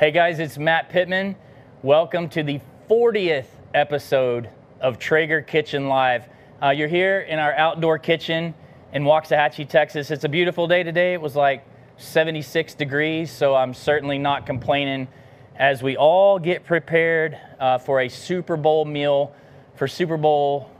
Hey guys, it's Matt Pittman. Welcome to the 40th episode of Traeger Kitchen Live. Uh, you're here in our outdoor kitchen in Waxahachie, Texas. It's a beautiful day today. It was like 76 degrees, so I'm certainly not complaining as we all get prepared uh, for a Super Bowl meal for Super Bowl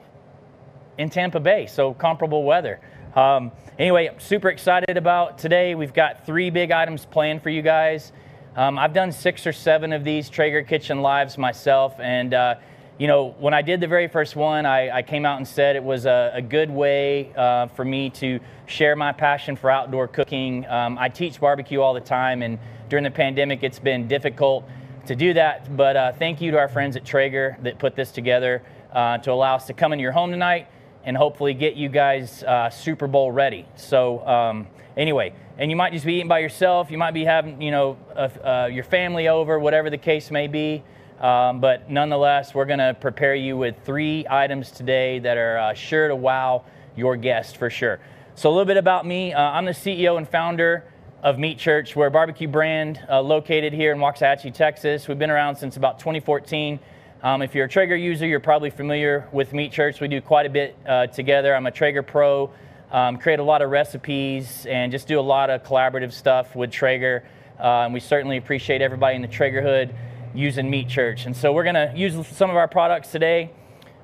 in Tampa Bay, so comparable weather. Um, anyway, I'm super excited about today. We've got three big items planned for you guys. Um, I've done six or seven of these Traeger Kitchen Lives myself, and uh, you know, when I did the very first one, I, I came out and said it was a, a good way uh, for me to share my passion for outdoor cooking. Um, I teach barbecue all the time, and during the pandemic, it's been difficult to do that. But uh, thank you to our friends at Traeger that put this together uh, to allow us to come into your home tonight and hopefully get you guys uh, Super Bowl ready. So um, anyway, and you might just be eating by yourself. You might be having, you know, uh, your family over, whatever the case may be. Um, but nonetheless, we're going to prepare you with three items today that are uh, sure to wow your guest for sure. So, a little bit about me uh, I'm the CEO and founder of Meat Church. We're a barbecue brand uh, located here in Waxahachie, Texas. We've been around since about 2014. Um, if you're a Traeger user, you're probably familiar with Meat Church. We do quite a bit uh, together. I'm a Traeger Pro, um, create a lot of recipes, and just do a lot of collaborative stuff with Traeger. Uh, and we certainly appreciate everybody in the Traeger hood using Meat Church. And so we're going to use some of our products today.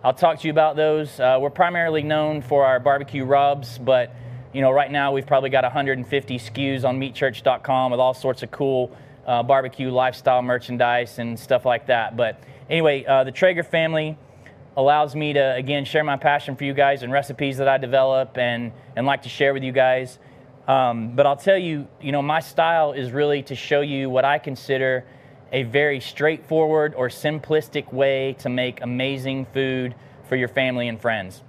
I'll talk to you about those. Uh, we're primarily known for our barbecue rubs, but you know, right now we've probably got 150 SKUs on meatchurch.com with all sorts of cool uh, barbecue lifestyle merchandise and stuff like that. But anyway, uh, the Traeger family allows me to again share my passion for you guys and recipes that I develop and and like to share with you guys. Um, but I'll tell you, you know, my style is really to show you what I consider a very straightforward or simplistic way to make amazing food for your family and friends.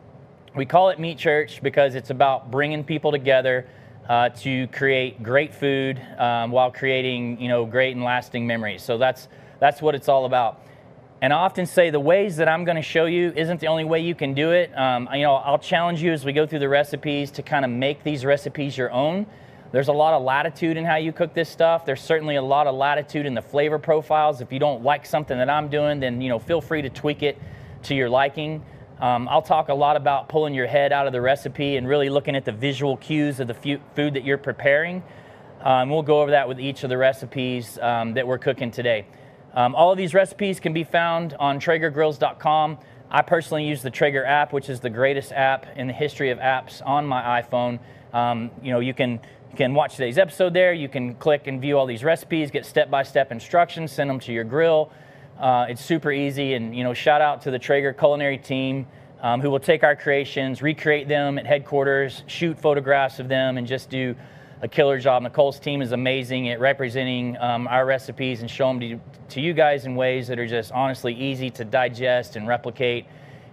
We call it Meat Church because it's about bringing people together uh, to create great food um, while creating, you know, great and lasting memories. So that's that's what it's all about. And I often say the ways that I'm going to show you isn't the only way you can do it. Um, you know, I'll challenge you as we go through the recipes to kind of make these recipes your own. There's a lot of latitude in how you cook this stuff. There's certainly a lot of latitude in the flavor profiles. If you don't like something that I'm doing, then you know feel free to tweak it to your liking. Um, I'll talk a lot about pulling your head out of the recipe and really looking at the visual cues of the food that you're preparing. Um, we'll go over that with each of the recipes um, that we're cooking today. Um, all of these recipes can be found on TraegerGrills.com. I personally use the Traeger app, which is the greatest app in the history of apps on my iPhone. Um, you know, you can you can watch today's episode there. You can click and view all these recipes, get step-by-step instructions, send them to your grill. Uh, it's super easy, and you know, shout out to the Traeger culinary team um, who will take our creations, recreate them at headquarters, shoot photographs of them, and just do a killer job. Nicole's team is amazing at representing um, our recipes and showing them to, to you guys in ways that are just honestly easy to digest and replicate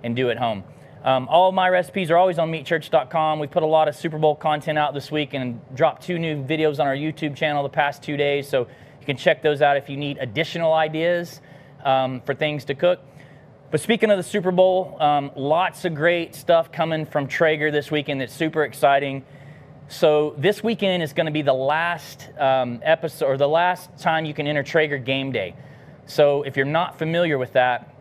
and do at home. Um, all my recipes are always on meatchurch.com. We put a lot of Super Bowl content out this week and dropped two new videos on our YouTube channel the past two days. So you can check those out if you need additional ideas um, for things to cook. But speaking of the Super Bowl, um, lots of great stuff coming from Traeger this weekend that's super exciting. So this weekend is going to be the last um, episode or the last time you can enter Traeger Game Day. So if you're not familiar with that,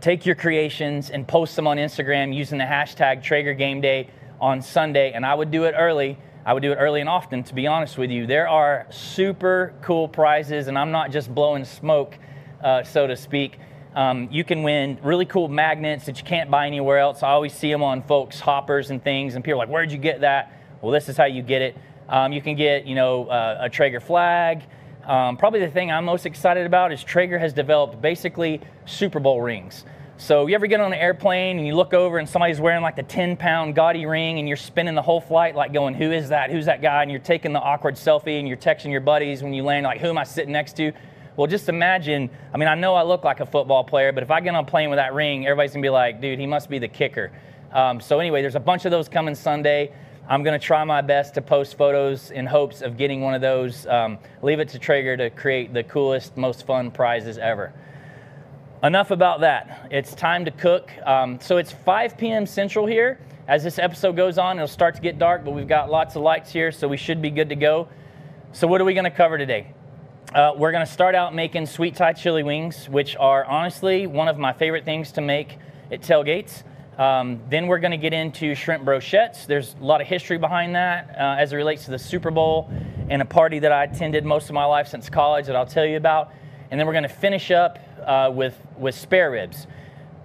take your creations and post them on Instagram using the hashtag Traeger Game Day on Sunday. And I would do it early. I would do it early and often, to be honest with you. There are super cool prizes, and I'm not just blowing smoke, uh, so to speak. Um, you can win really cool magnets that you can't buy anywhere else. I always see them on folks' hoppers and things, and people are like, Where'd you get that? Well, this is how you get it. Um, you can get, you know, uh, a Traeger flag. Um, probably the thing I'm most excited about is Traeger has developed basically Super Bowl rings. So you ever get on an airplane and you look over and somebody's wearing like the 10 pound gaudy ring and you're spinning the whole flight like going, who is that? Who's that guy? And you're taking the awkward selfie and you're texting your buddies when you land like, who am I sitting next to? Well, just imagine, I mean, I know I look like a football player, but if I get on a plane with that ring, everybody's gonna be like, dude, he must be the kicker. Um, so anyway, there's a bunch of those coming Sunday. I'm going to try my best to post photos in hopes of getting one of those. Um, leave it to Traeger to create the coolest, most fun prizes ever. Enough about that. It's time to cook. Um, so it's 5 p.m. Central here. As this episode goes on, it'll start to get dark, but we've got lots of lights here, so we should be good to go. So, what are we going to cover today? uh, we're going to start out making sweet Thai chili wings, which are honestly one of my favorite things to make at tailgates. Um, then we're going to get into shrimp brochettes. There's a lot of history behind that uh, as it relates to the Super Bowl and a party that I attended most of my life since college that I'll tell you about. And then we're going to finish up uh, with, with spare ribs.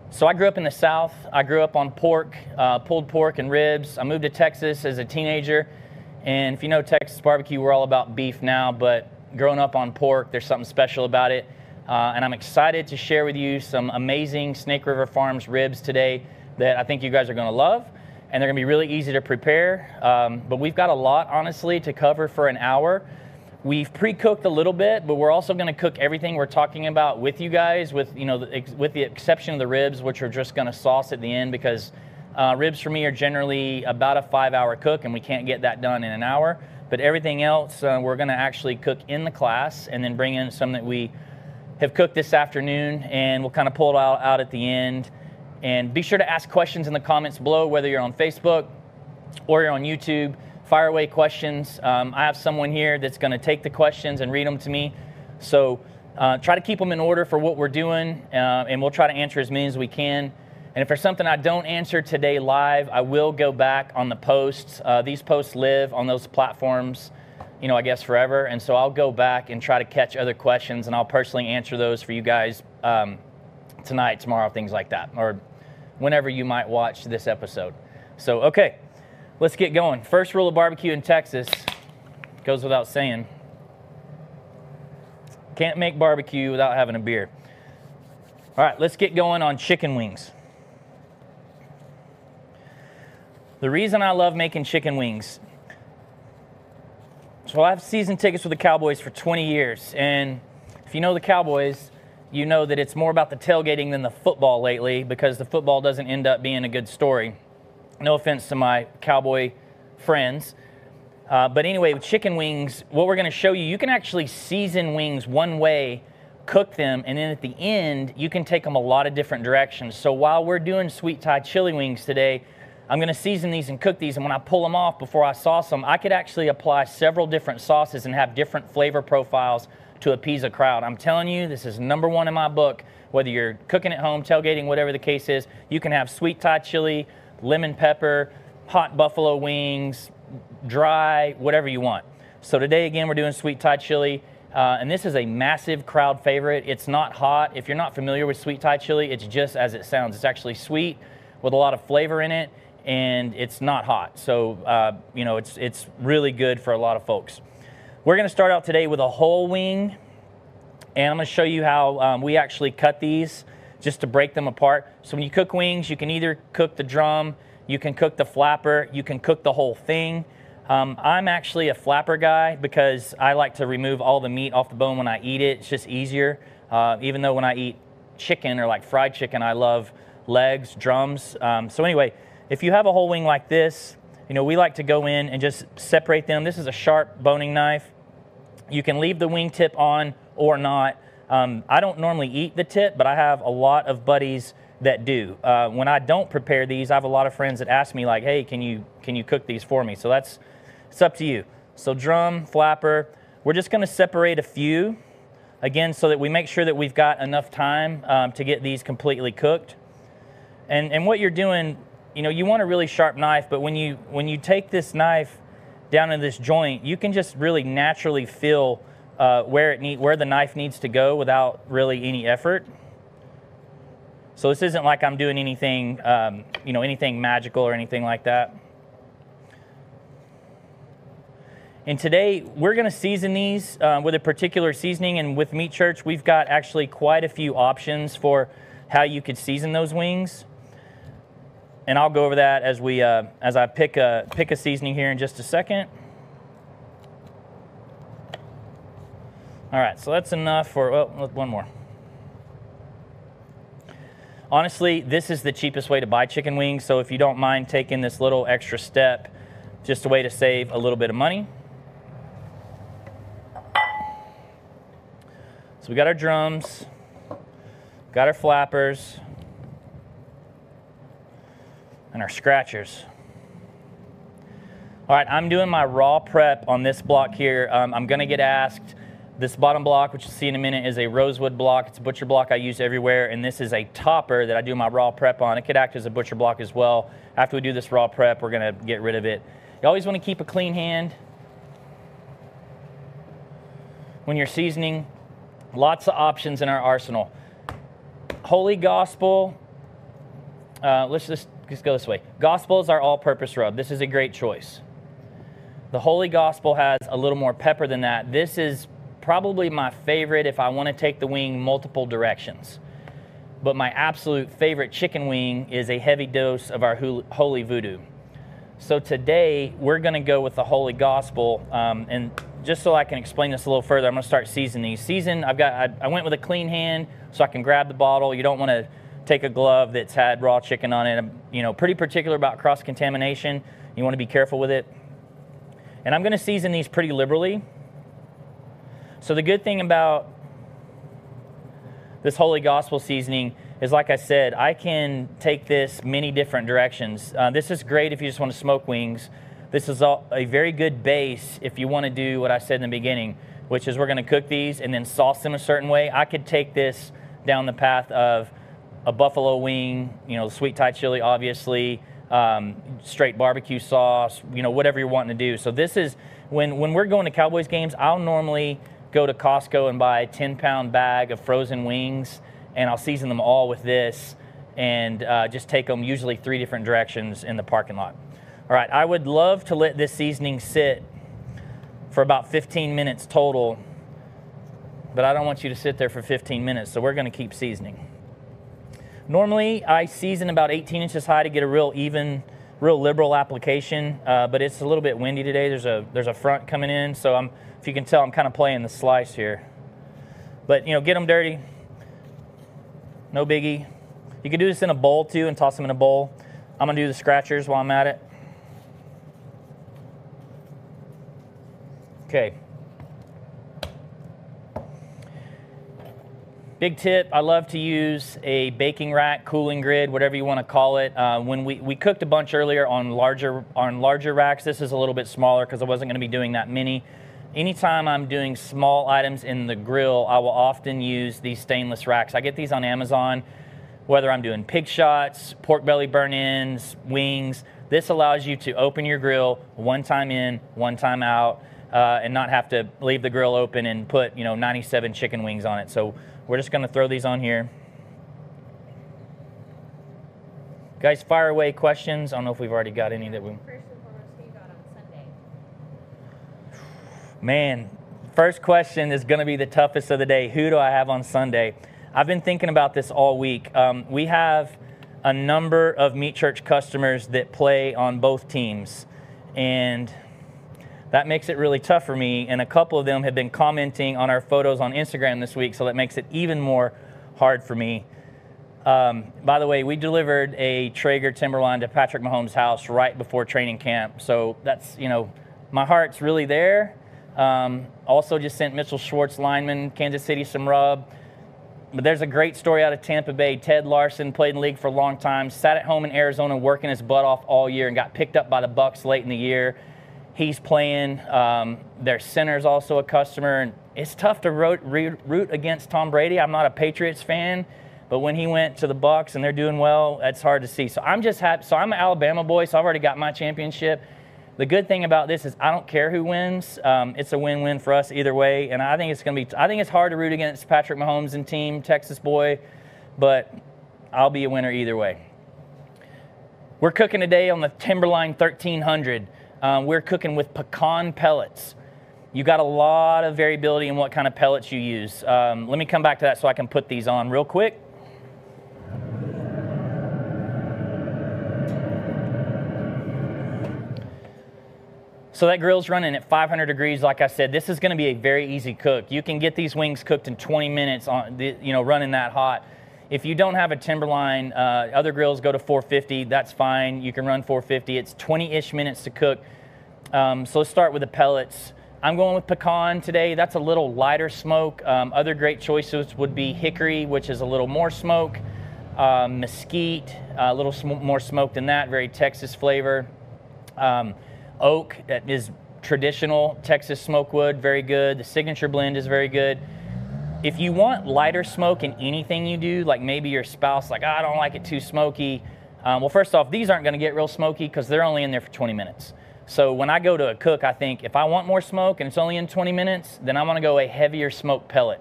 So I grew up in the South. I grew up on pork, uh, pulled pork and ribs. I moved to Texas as a teenager. And if you know Texas barbecue, we're all about beef now, but growing up on pork, there's something special about it. Uh, and I'm excited to share with you some amazing Snake River Farms ribs today that I think you guys are going to love. And they're going to be really easy to prepare. Um, but we've got a lot, honestly, to cover for an hour. We've pre-cooked a little bit, but we're also going to cook everything we're talking about with you guys, with you know, the, with the exception of the ribs, which are just going to sauce at the end because uh, ribs for me are generally about a five-hour cook, and we can't get that done in an hour. But everything else, uh, we're going to actually cook in the class, and then bring in some that we have cooked this afternoon, and we'll kind of pull it out, out at the end. And be sure to ask questions in the comments below, whether you're on Facebook or you're on YouTube fire away questions. Um, I have someone here that's going to take the questions and read them to me. So uh, try to keep them in order for what we're doing, uh, and we'll try to answer as many as we can. And if there's something I don't answer today live, I will go back on the posts. Uh, these posts live on those platforms, you know, I guess forever. And so I'll go back and try to catch other questions, and I'll personally answer those for you guys um, tonight, tomorrow, things like that, or whenever you might watch this episode. So, okay let's get going. First rule of barbecue in Texas goes without saying. Can't make barbecue without having a beer. All right, let's get going on chicken wings. The reason I love making chicken wings. So I have season tickets with the Cowboys for 20 years, and if you know the Cowboys, you know that it's more about the tailgating than the football lately because the football doesn't end up being a good story. No offense to my cowboy friends. Uh, but anyway, with chicken wings, what we're going to show you, you can actually season wings one way, cook them, and then at the end, you can take them a lot of different directions. So while we're doing sweet Thai chili wings today, I'm going to season these and cook these. And when I pull them off before I sauce them, I could actually apply several different sauces and have different flavor profiles to appease a crowd. I'm telling you, this is number one in my book. Whether you're cooking at home, tailgating, whatever the case is, you can have sweet Thai chili, lemon pepper, hot buffalo wings, dry, whatever you want. So today, again, we're doing sweet Thai chili. Uh, and this is a massive crowd favorite. It's not hot. If you're not familiar with sweet Thai chili, it's just as it sounds. It's actually sweet with a lot of flavor in it, and it's not hot. So, uh, you know, it's, it's really good for a lot of folks. We're going to start out today with a whole wing, and I'm to show you how um, we actually cut these just to break them apart. So when you cook wings, you can either cook the drum, you can cook the flapper, you can cook the whole thing. Um, I'm actually a flapper guy because I like to remove all the meat off the bone when I eat it. It's just easier. Uh, even though when I eat chicken or like fried chicken, I love legs, drums. Um, so anyway, if you have a whole wing like this, you know, we like to go in and just separate them. This is a sharp boning knife. You can leave the wing tip on or not. Um, I don't normally eat the tip, but I have a lot of buddies that do. Uh, when I don't prepare these, I have a lot of friends that ask me like, "Hey, can you can you cook these for me?" So that's it's up to you. So drum, flapper, we're just going to separate a few again so that we make sure that we've got enough time um, to get these completely cooked. And and what you're doing, you know, you want a really sharp knife, but when you when you take this knife down in this joint, you can just really naturally feel uh, where it need, where the knife needs to go without really any effort. So this isn't like I'm doing anything, um, you know, anything magical or anything like that. And today we're going to season these uh, with a particular seasoning. And with Meat Church, we've got actually quite a few options for how you could season those wings. And I'll go over that as we uh, as I pick a pick a seasoning here in just a second. All right, so that's enough for, well, one more. Honestly, this is the cheapest way to buy chicken wings, so if you don't mind taking this little extra step, just a way to save a little bit of money. So we got our drums, got our flappers, and our scratchers. All right, I'm doing my raw prep on this block here. Um, I'm gonna get asked This bottom block, which you'll see in a minute, is a rosewood block. It's a butcher block I use everywhere, and this is a topper that I do my raw prep on. It could act as a butcher block as well. After we do this raw prep, we're gonna get rid of it. You always wanna keep a clean hand when you're seasoning. Lots of options in our arsenal. Holy Gospel, uh, let's just, just go this way. Gospel is our all-purpose rub. This is a great choice. The Holy Gospel has a little more pepper than that. This is probably my favorite if I want to take the wing multiple directions. But my absolute favorite chicken wing is a heavy dose of our Holy Voodoo. So today we're going to go with the Holy Gospel, um, and just so I can explain this a little further, I'm going to start seasoning these. Season, I've got, I, I went with a clean hand so I can grab the bottle. You don't want to take a glove that's had raw chicken on it. I'm, you know, pretty particular about cross contamination. You want to be careful with it. And I'm going to season these pretty liberally. So the good thing about this Holy Gospel seasoning is, like I said, I can take this many different directions. Uh, this is great if you just want to smoke wings. This is a, a very good base if you want to do what I said in the beginning, which is we're going to cook these and then sauce them a certain way. I could take this down the path of a buffalo wing, you know, sweet Thai chili, obviously, um, straight barbecue sauce, you know, whatever you're wanting to do. So this is when when we're going to Cowboys games, I'll normally go to Costco and buy a 10 pound bag of frozen wings, and I'll season them all with this and uh, just take them usually three different directions in the parking lot. All right, I would love to let this seasoning sit for about 15 minutes total, but I don't want you to sit there for 15 minutes, so we're gonna keep seasoning. Normally, I season about 18 inches high to get a real even, real liberal application, uh, but it's a little bit windy today. There's a, there's a front coming in, so I'm if you can tell, I'm kind of playing the slice here. But, you know, get them dirty. No biggie. You can do this in a bowl, too, and toss them in a bowl. I'm going to do the scratchers while I'm at it. Okay. Big tip, I love to use a baking rack, cooling grid, whatever you want to call it. Uh, when we, we cooked a bunch earlier on larger, on larger racks, this is a little bit smaller because I wasn't going to be doing that many. Anytime I'm doing small items in the grill, I will often use these stainless racks. I get these on Amazon, whether I'm doing pig shots, pork belly burnt ends, wings. This allows you to open your grill one time in, one time out, uh, and not have to leave the grill open and put, you know, 97 chicken wings on it. So we're just gonna throw these on here. Guys, fire away questions. I don't know if we've already got any that we... Man, first question is going to be the toughest of the day. Who do I have on Sunday? I've been thinking about this all week. Um, we have a number of Meat Church customers that play on both teams, and that makes it really tough for me. And a couple of them have been commenting on our photos on Instagram this week, so that makes it even more hard for me. Um, by the way, we delivered a Traeger Timberline to Patrick Mahomes' house right before training camp, so that's you know my heart's really there um, also just sent Mitchell Schwartz, lineman, Kansas City, some rub. But there's a great story out of Tampa Bay. Ted Larson played in league for a long time, sat at home in Arizona working his butt off all year and got picked up by the Bucs late in the year. He's playing. Um, their center's also a customer, and it's tough to root, root against Tom Brady. I'm not a Patriots fan, but when he went to the Bucs and they're doing well, that's hard to see. So I'm just happy. So I'm an Alabama boy, so I've already got my championship. The good thing about this is I don't care who wins. Um, it's a win-win for us either way, and I think it's going to be. I think it's hard to root against Patrick Mahomes and team Texas boy, but I'll be a winner either way. We're cooking today on the Timberline 1300. Um, we're cooking with pecan pellets. You got a lot of variability in what kind of pellets you use. Um, let me come back to that so I can put these on real quick. So that grill's running at 500 degrees. Like I said, this is going to be a very easy cook. You can get these wings cooked in 20 minutes on, the, you know, running that hot. If you don't have a Timberline, uh, other grills go to 450. That's fine. You can run 450. It's 20-ish minutes to cook. Um, so let's start with the pellets. I'm going with pecan today. That's a little lighter smoke. Um, other great choices would be hickory, which is a little more smoke. Um, mesquite, a little sm more smoke than that, very Texas flavor. Um, oak that is traditional Texas smoke wood, very good. The signature blend is very good. If you want lighter smoke in anything you do, like maybe your spouse, like, oh, I don't like it too smoky. Um, well, first off, these aren't going to get real smoky because they're only in there for 20 minutes. So when I go to a cook, I think if I want more smoke and it's only in 20 minutes, then I'm going to go a heavier smoke pellet.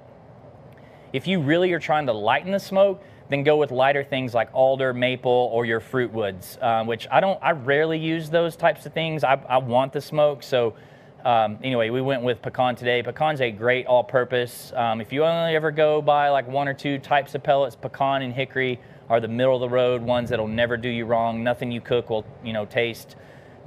If you really are trying to lighten the smoke, then go with lighter things like alder, maple, or your fruit woods, um, which I don't, I rarely use those types of things. I, I want the smoke. So um, anyway, we went with pecan today. Pecan's a great all-purpose. Um, if you only ever go buy like one or two types of pellets, pecan and hickory are the middle of the road ones that'll never do you wrong. Nothing you cook will, you know, taste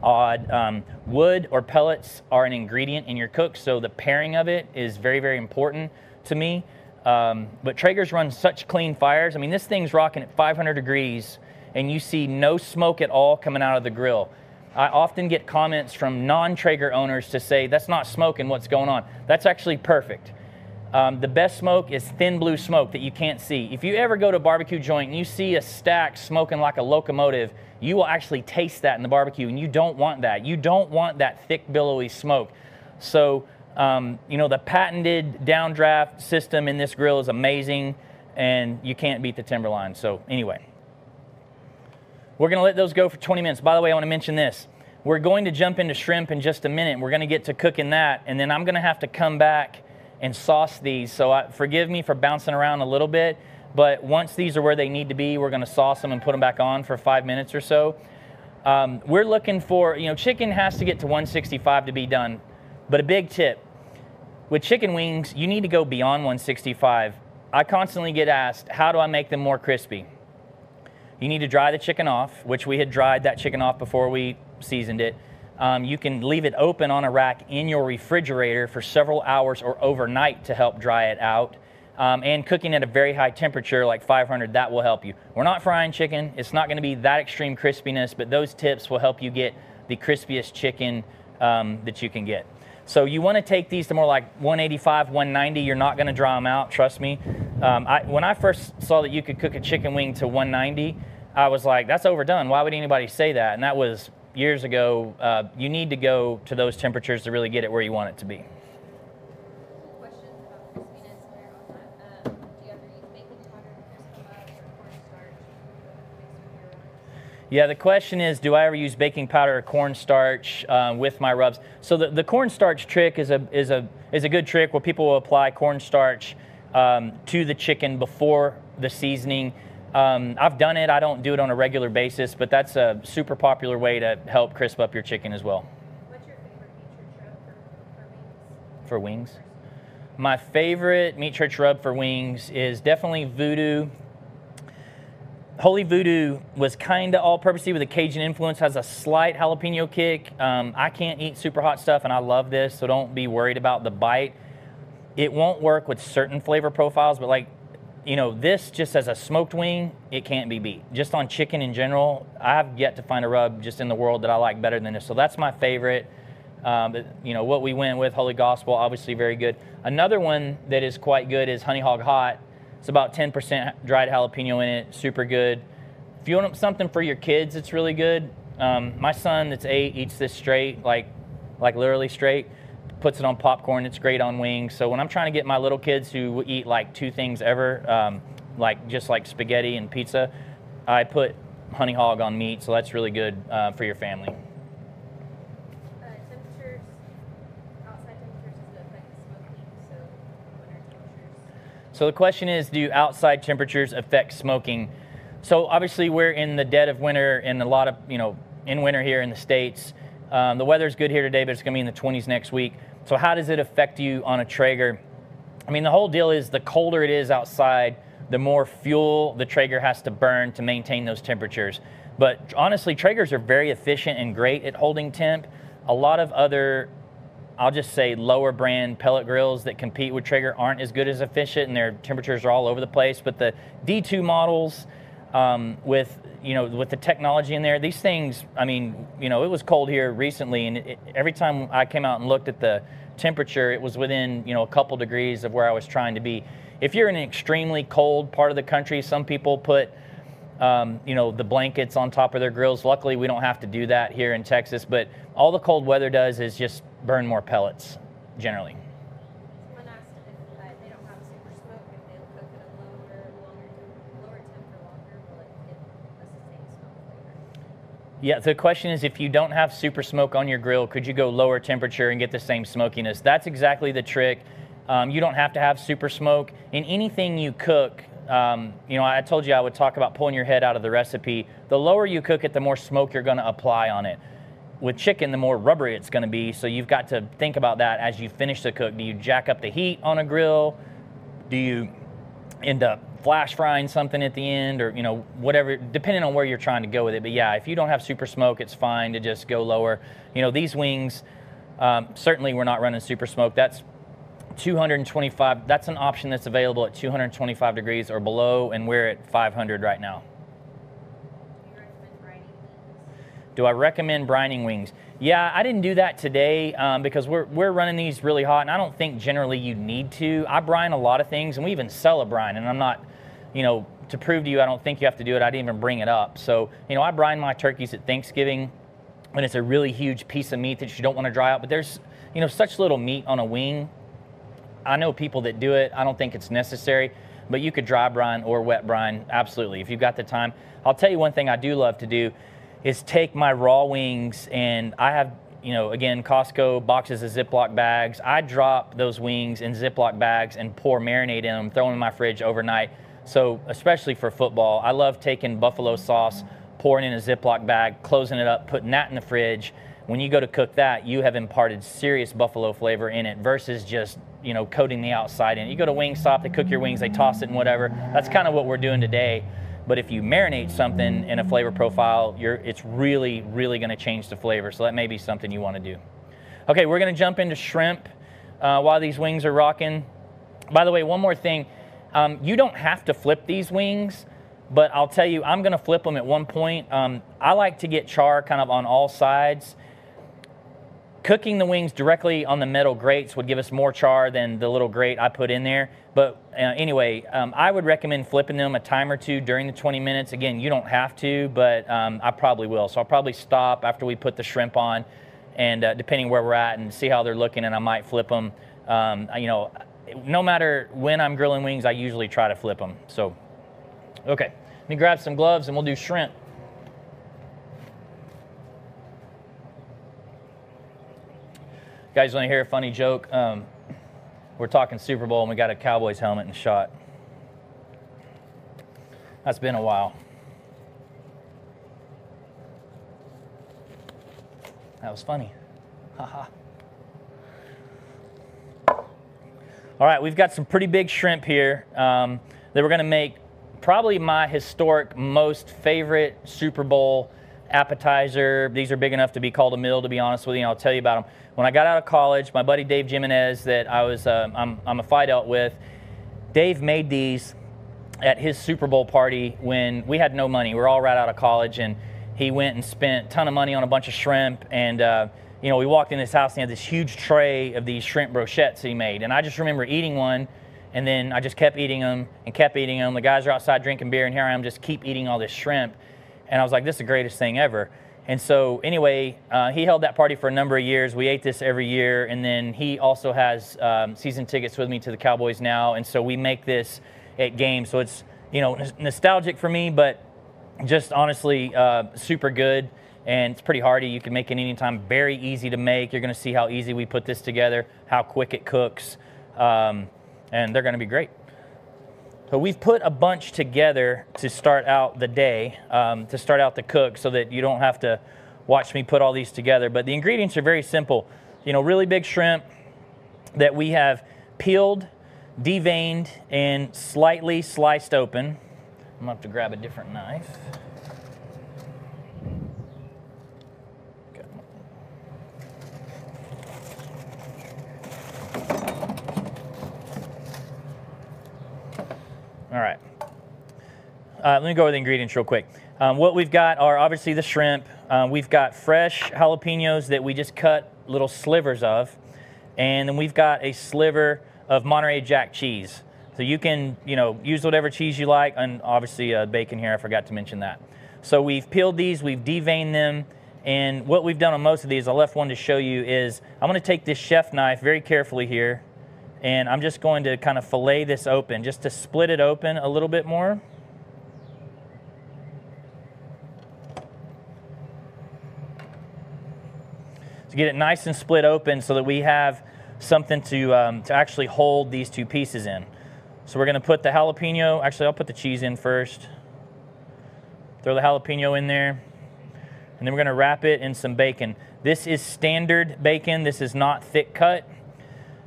odd. Um, wood or pellets are an ingredient in your cook, so the pairing of it is very, very important to me. Um, but Traeger's run such clean fires. I mean, this thing's rocking at 500 degrees and you see no smoke at all coming out of the grill. I often get comments from non-Traeger owners to say, that's not smoking, what's going on? That's actually perfect. Um, the best smoke is thin blue smoke that you can't see. If you ever go to a barbecue joint and you see a stack smoking like a locomotive, you will actually taste that in the barbecue and you don't want that. You don't want that thick billowy smoke. So um, you know, the patented downdraft system in this grill is amazing and you can't beat the Timberline. So anyway, we're gonna let those go for 20 minutes. By the way, I wanna mention this. We're going to jump into shrimp in just a minute. We're gonna get to cooking that and then I'm gonna have to come back and sauce these. So I, forgive me for bouncing around a little bit, but once these are where they need to be, we're gonna sauce them and put them back on for five minutes or so. Um, we're looking for, you know, chicken has to get to 165 to be done. But a big tip, with chicken wings, you need to go beyond 165. I constantly get asked, how do I make them more crispy? You need to dry the chicken off, which we had dried that chicken off before we seasoned it. Um, you can leave it open on a rack in your refrigerator for several hours or overnight to help dry it out. Um, and cooking at a very high temperature, like 500, that will help you. We're not frying chicken. It's not going to be that extreme crispiness, but those tips will help you get the crispiest chicken um, that you can get. So you want to take these to more like 185, 190. You're not going to draw them out, trust me. Um, I, when I first saw that you could cook a chicken wing to 190, I was like, that's overdone. Why would anybody say that? And that was years ago. Uh, you need to go to those temperatures to really get it where you want it to be. Yeah, the question is, do I ever use baking powder or cornstarch uh, with my rubs? So the, the cornstarch trick is a, is, a, is a good trick where people will apply cornstarch um, to the chicken before the seasoning. Um, I've done it. I don't do it on a regular basis, but that's a super popular way to help crisp up your chicken as well. What's your favorite meat church rub for, for wings? For wings? My favorite meat church rub for wings is definitely Voodoo Holy Voodoo was kind of all-purposey with a Cajun influence, has a slight jalapeno kick. Um, I can't eat super hot stuff, and I love this, so don't be worried about the bite. It won't work with certain flavor profiles, but like, you know, this just as a smoked wing, it can't be beat. Just on chicken in general, I've yet to find a rub just in the world that I like better than this. So that's my favorite. Um, but, you know, what we went with, Holy Gospel, obviously very good. Another one that is quite good is Honey Hog Hot. It's about 10% dried jalapeno in it, super good. If you want something for your kids, it's really good. Um, my son that's eight eats this straight, like, like literally straight, puts it on popcorn. It's great on wings. So when I'm trying to get my little kids who eat like two things ever, um, like just like spaghetti and pizza, I put honey hog on meat. So that's really good uh, for your family. So the question is, do outside temperatures affect smoking? So obviously we're in the dead of winter and a lot of, you know, in winter here in the States. Um, the weather's good here today, but it's gonna be in the 20s next week. So how does it affect you on a Traeger? I mean, the whole deal is the colder it is outside, the more fuel the Traeger has to burn to maintain those temperatures. But honestly, Traegers are very efficient and great at holding temp. A lot of other I'll just say lower brand pellet grills that compete with Traeger aren't as good as efficient and their temperatures are all over the place. But the D2 models um, with you know with the technology in there, these things. I mean, you know, it was cold here recently, and it, every time I came out and looked at the temperature, it was within you know a couple degrees of where I was trying to be. If you're in an extremely cold part of the country, some people put um, you know, the blankets on top of their grills. Luckily, we don't have to do that here in Texas, but all the cold weather does is just burn more pellets generally. Someone asked if uh, they don't have super smoke, if they cook at a lower, longer, lower temp for longer, will it get the same smoke flavor? Yeah, the question is if you don't have super smoke on your grill, could you go lower temperature and get the same smokiness? That's exactly the trick. Um, you don't have to have super smoke. In anything you cook, um, you know, I told you I would talk about pulling your head out of the recipe. The lower you cook it, the more smoke you're going to apply on it. With chicken, the more rubbery it's going to be. So you've got to think about that as you finish the cook. Do you jack up the heat on a grill? Do you end up flash frying something at the end or you know whatever depending on where you're trying to go with it but yeah if you don't have super smoke it's fine to just go lower you know these wings um, certainly we're not running super smoke that's 225 that's an option that's available at 225 degrees or below and we're at 500 right now Do you recommend brining wings? Do I recommend brining wings? Yeah, I didn't do that today um, because we're, we're running these really hot, and I don't think generally you need to. I brine a lot of things, and we even sell a brine, and I'm not, you know, to prove to you I don't think you have to do it, I didn't even bring it up. So, you know, I brine my turkeys at Thanksgiving when it's a really huge piece of meat that you don't want to dry out, but there's, you know, such little meat on a wing. I know people that do it. I don't think it's necessary, but you could dry brine or wet brine, absolutely, if you've got the time. I'll tell you one thing I do love to do is take my raw wings and I have, you know, again, Costco boxes of Ziploc bags. I drop those wings in Ziploc bags and pour marinade in them, throw them in my fridge overnight. So, especially for football, I love taking buffalo sauce, pouring in a Ziploc bag, closing it up, putting that in the fridge. When you go to cook that, you have imparted serious buffalo flavor in it versus just, you know, coating the outside in. You go to Wingstop, they cook your wings, they toss it and whatever. That's kind of what we're doing today. But if you marinate something in a flavor profile, it's really, really going to change the flavor. So that may be something you want to do. Okay, we're going to jump into shrimp uh, while these wings are rocking. By the way, one more thing. Um, you don't have to flip these wings, but I'll tell you, I'm going to flip them at one point. Um, I like to get char kind of on all sides. Cooking the wings directly on the metal grates would give us more char than the little grate I put in there. But uh, anyway, um, I would recommend flipping them a time or two during the 20 minutes. Again, you don't have to, but um, I probably will. So I'll probably stop after we put the shrimp on, and uh, depending where we're at and see how they're looking, and I might flip them. Um, you know, no matter when I'm grilling wings, I usually try to flip them. So, okay, let me grab some gloves and we'll do shrimp. Guys, want to hear a funny joke? Um, we're talking Super Bowl and we got a Cowboys helmet and shot. That's been a while. That was funny. Haha. All right, we've got some pretty big shrimp here um, that we're going to make probably my historic most favorite Super Bowl appetizer. These are big enough to be called a meal, to be honest with you. I'll tell you about them. When I got out of college, my buddy Dave Jimenez, that I was uh, I'm, I'm a fight out with, Dave made these at his Super Bowl party when we had no money. We were all right out of college, and he went and spent a ton of money on a bunch of shrimp. And uh, you know, we walked in his house and he had this huge tray of these shrimp brochettes he made. And I just remember eating one, and then I just kept eating them and kept eating them. The guys are outside drinking beer, and here I am just keep eating all this shrimp. And I was like, this is the greatest thing ever. And so, anyway, uh, he held that party for a number of years. We ate this every year. And then he also has um, season tickets with me to the Cowboys now. And so we make this at games. So it's, you know, nos- nostalgic for me, but just honestly uh, super good. And it's pretty hearty. You can make it anytime. Very easy to make. You're going to see how easy we put this together, how quick it cooks. Um, and they're going to be great. So we've put a bunch together to start out the day, um, to start out the cook, so that you don't have to watch me put all these together. But the ingredients are very simple. You know, really big shrimp that we have peeled, deveined, and slightly sliced open. I'm gonna have to grab a different knife. All right. Uh, let me go over the ingredients real quick. Um, what we've got are obviously the shrimp. Um, we've got fresh jalapenos that we just cut little slivers of, and then we've got a sliver of Monterey Jack cheese. So you can, you know, use whatever cheese you like, and obviously uh, bacon here. I forgot to mention that. So we've peeled these, we've deveined them, And what we've done on most of these, I left one to show you, is I'm to take this chef knife very carefully here, and I'm just going to kind of fillet this open, just to split it open a little bit more. To get it nice and split open so that we have something to, um, to actually hold these two pieces in. So we're going to put the jalapeno, actually I'll put the cheese in first. Throw the jalapeno in there. And then we're going to wrap it in some bacon. This is standard bacon. This is not thick cut.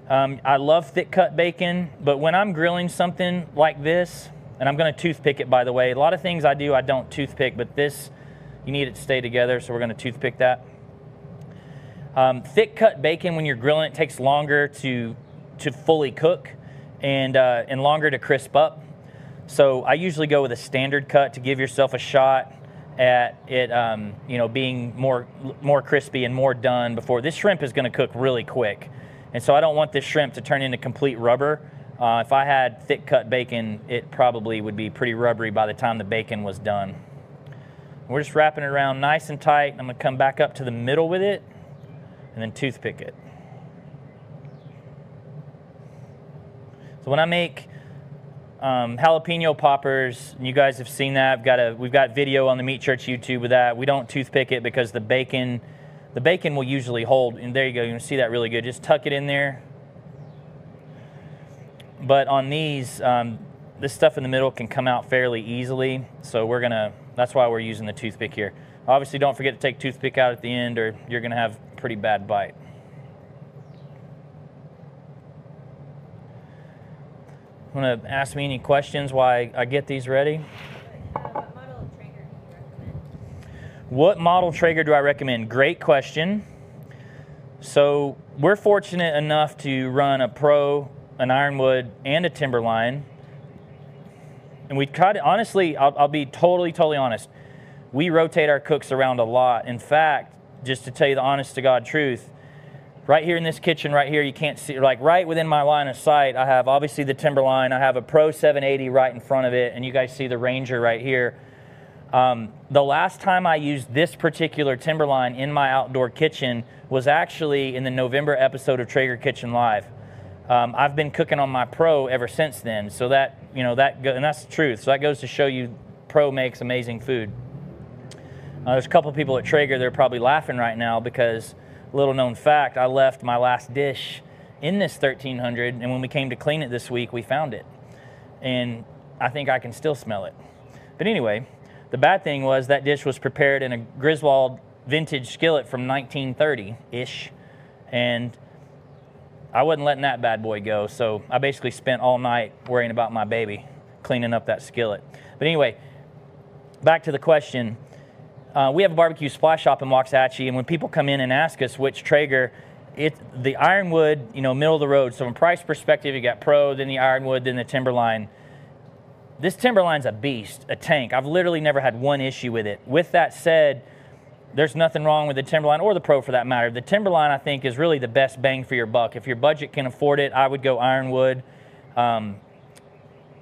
Um, I love thick cut bacon, but when I'm grilling something like this, and I'm going to toothpick it by the way. A lot of things I do I don't toothpick, but this you need it to stay together, so we're going to toothpick that. Um, thick cut bacon when you're grilling it takes longer to to fully cook and uh, and longer to crisp up. So I usually go with a standard cut to give yourself a shot at it, um, you know, being more more crispy and more done before this shrimp is going to cook really quick, and so I don't want this shrimp to turn into complete rubber. Uh, if I had thick cut bacon, it probably would be pretty rubbery by the time the bacon was done. We're just wrapping it around nice and tight. I'm going to come back up to the middle with it and then toothpick it. So when I make um, jalapeno poppers, you guys have seen that. I've got a, we've got video on the Meat Church YouTube with that. We don't toothpick it because the bacon, the bacon will usually hold. And there you go. You can see that really good. Just tuck it in there. But on these, um, this stuff in the middle can come out fairly easily. So we're gonna. That's why we're using the toothpick here. Obviously, don't forget to take toothpick out at the end, or you're gonna have a pretty bad bite. Want to ask me any questions while I get these ready? Uh, what model of Traeger do you recommend? What model Traeger do I recommend? Great question. So we're fortunate enough to run a Pro, an Ironwood, and a Timberline. And we to, honestly, I'll, I'll be totally, totally honest. We rotate our cooks around a lot. In fact, just to tell you the honest to God truth, right here in this kitchen right here you can't see like right within my line of sight i have obviously the timberline i have a pro 780 right in front of it and you guys see the ranger right here um, the last time i used this particular timberline in my outdoor kitchen was actually in the november episode of traeger kitchen live um, i've been cooking on my pro ever since then so that you know that go, and that's the truth so that goes to show you pro makes amazing food uh, there's a couple people at traeger they're probably laughing right now because little known fact, I left my last dish in this 1300, and when we came to clean it this week, we found it. And I think I can still smell it. But anyway, the bad thing was that dish was prepared in a Griswold vintage skillet from 1930 ish. And I wasn't letting that bad boy go. So I basically spent all night worrying about my baby, cleaning up that skillet. But anyway, back to the question uh, we have a barbecue splash shop in Waxahachie, and when people come in and ask us which Traeger, it the Ironwood, you know, middle of the road. So from price perspective, you got Pro, then the Ironwood, then the Timberline. This Timberline's a beast, a tank. I've literally never had one issue with it. With that said, there's nothing wrong with the Timberline or the Pro for that matter. The Timberline, I think, is really the best bang for your buck. If your budget can afford it, I would go Ironwood. Um,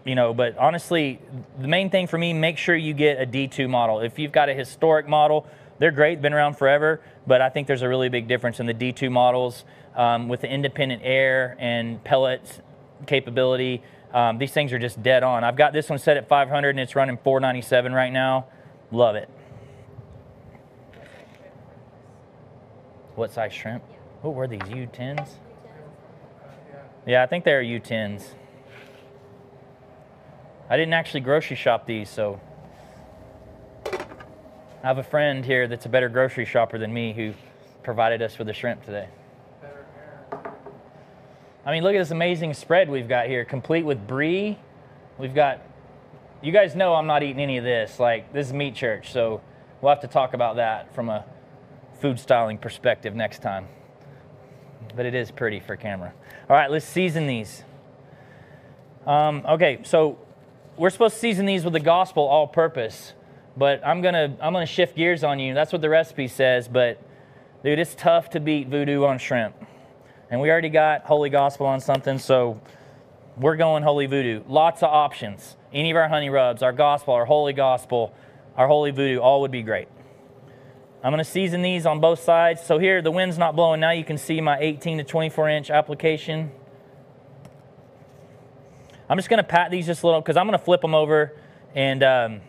you know, but honestly, the main thing for me, make sure you get a D2 model. If you've got a historic model, they're great, been around forever, but I think there's a really big difference in the D2 models um, with the independent air and pellets capability. Um, these things are just dead on. I've got this one set at 500 and it's running 497 right now. Love it. What size shrimp? What were these? U10s? Yeah, I think they're U10s. I didn't actually grocery shop these, so I have a friend here that's a better grocery shopper than me who provided us with the shrimp today. I mean, look at this amazing spread we've got here, complete with brie. We've got, you guys know I'm not eating any of this. Like, this is meat church, so we'll have to talk about that from a food styling perspective next time. But it is pretty for camera. All right, let's season these. Um, okay, so we're supposed to season these with the gospel all purpose, but I'm gonna I'm gonna shift gears on you. That's what the recipe says, but dude, it's tough to beat voodoo on shrimp. And we already got holy gospel on something, so we're going holy voodoo. Lots of options. Any of our honey rubs, our gospel, our holy gospel, our holy voodoo, all would be great. I'm going to season these on both sides. So here, the wind's not blowing. Now you can see my 18 to 24 inch application. I'm just going to pat these just a little because I'm going to flip them over and um,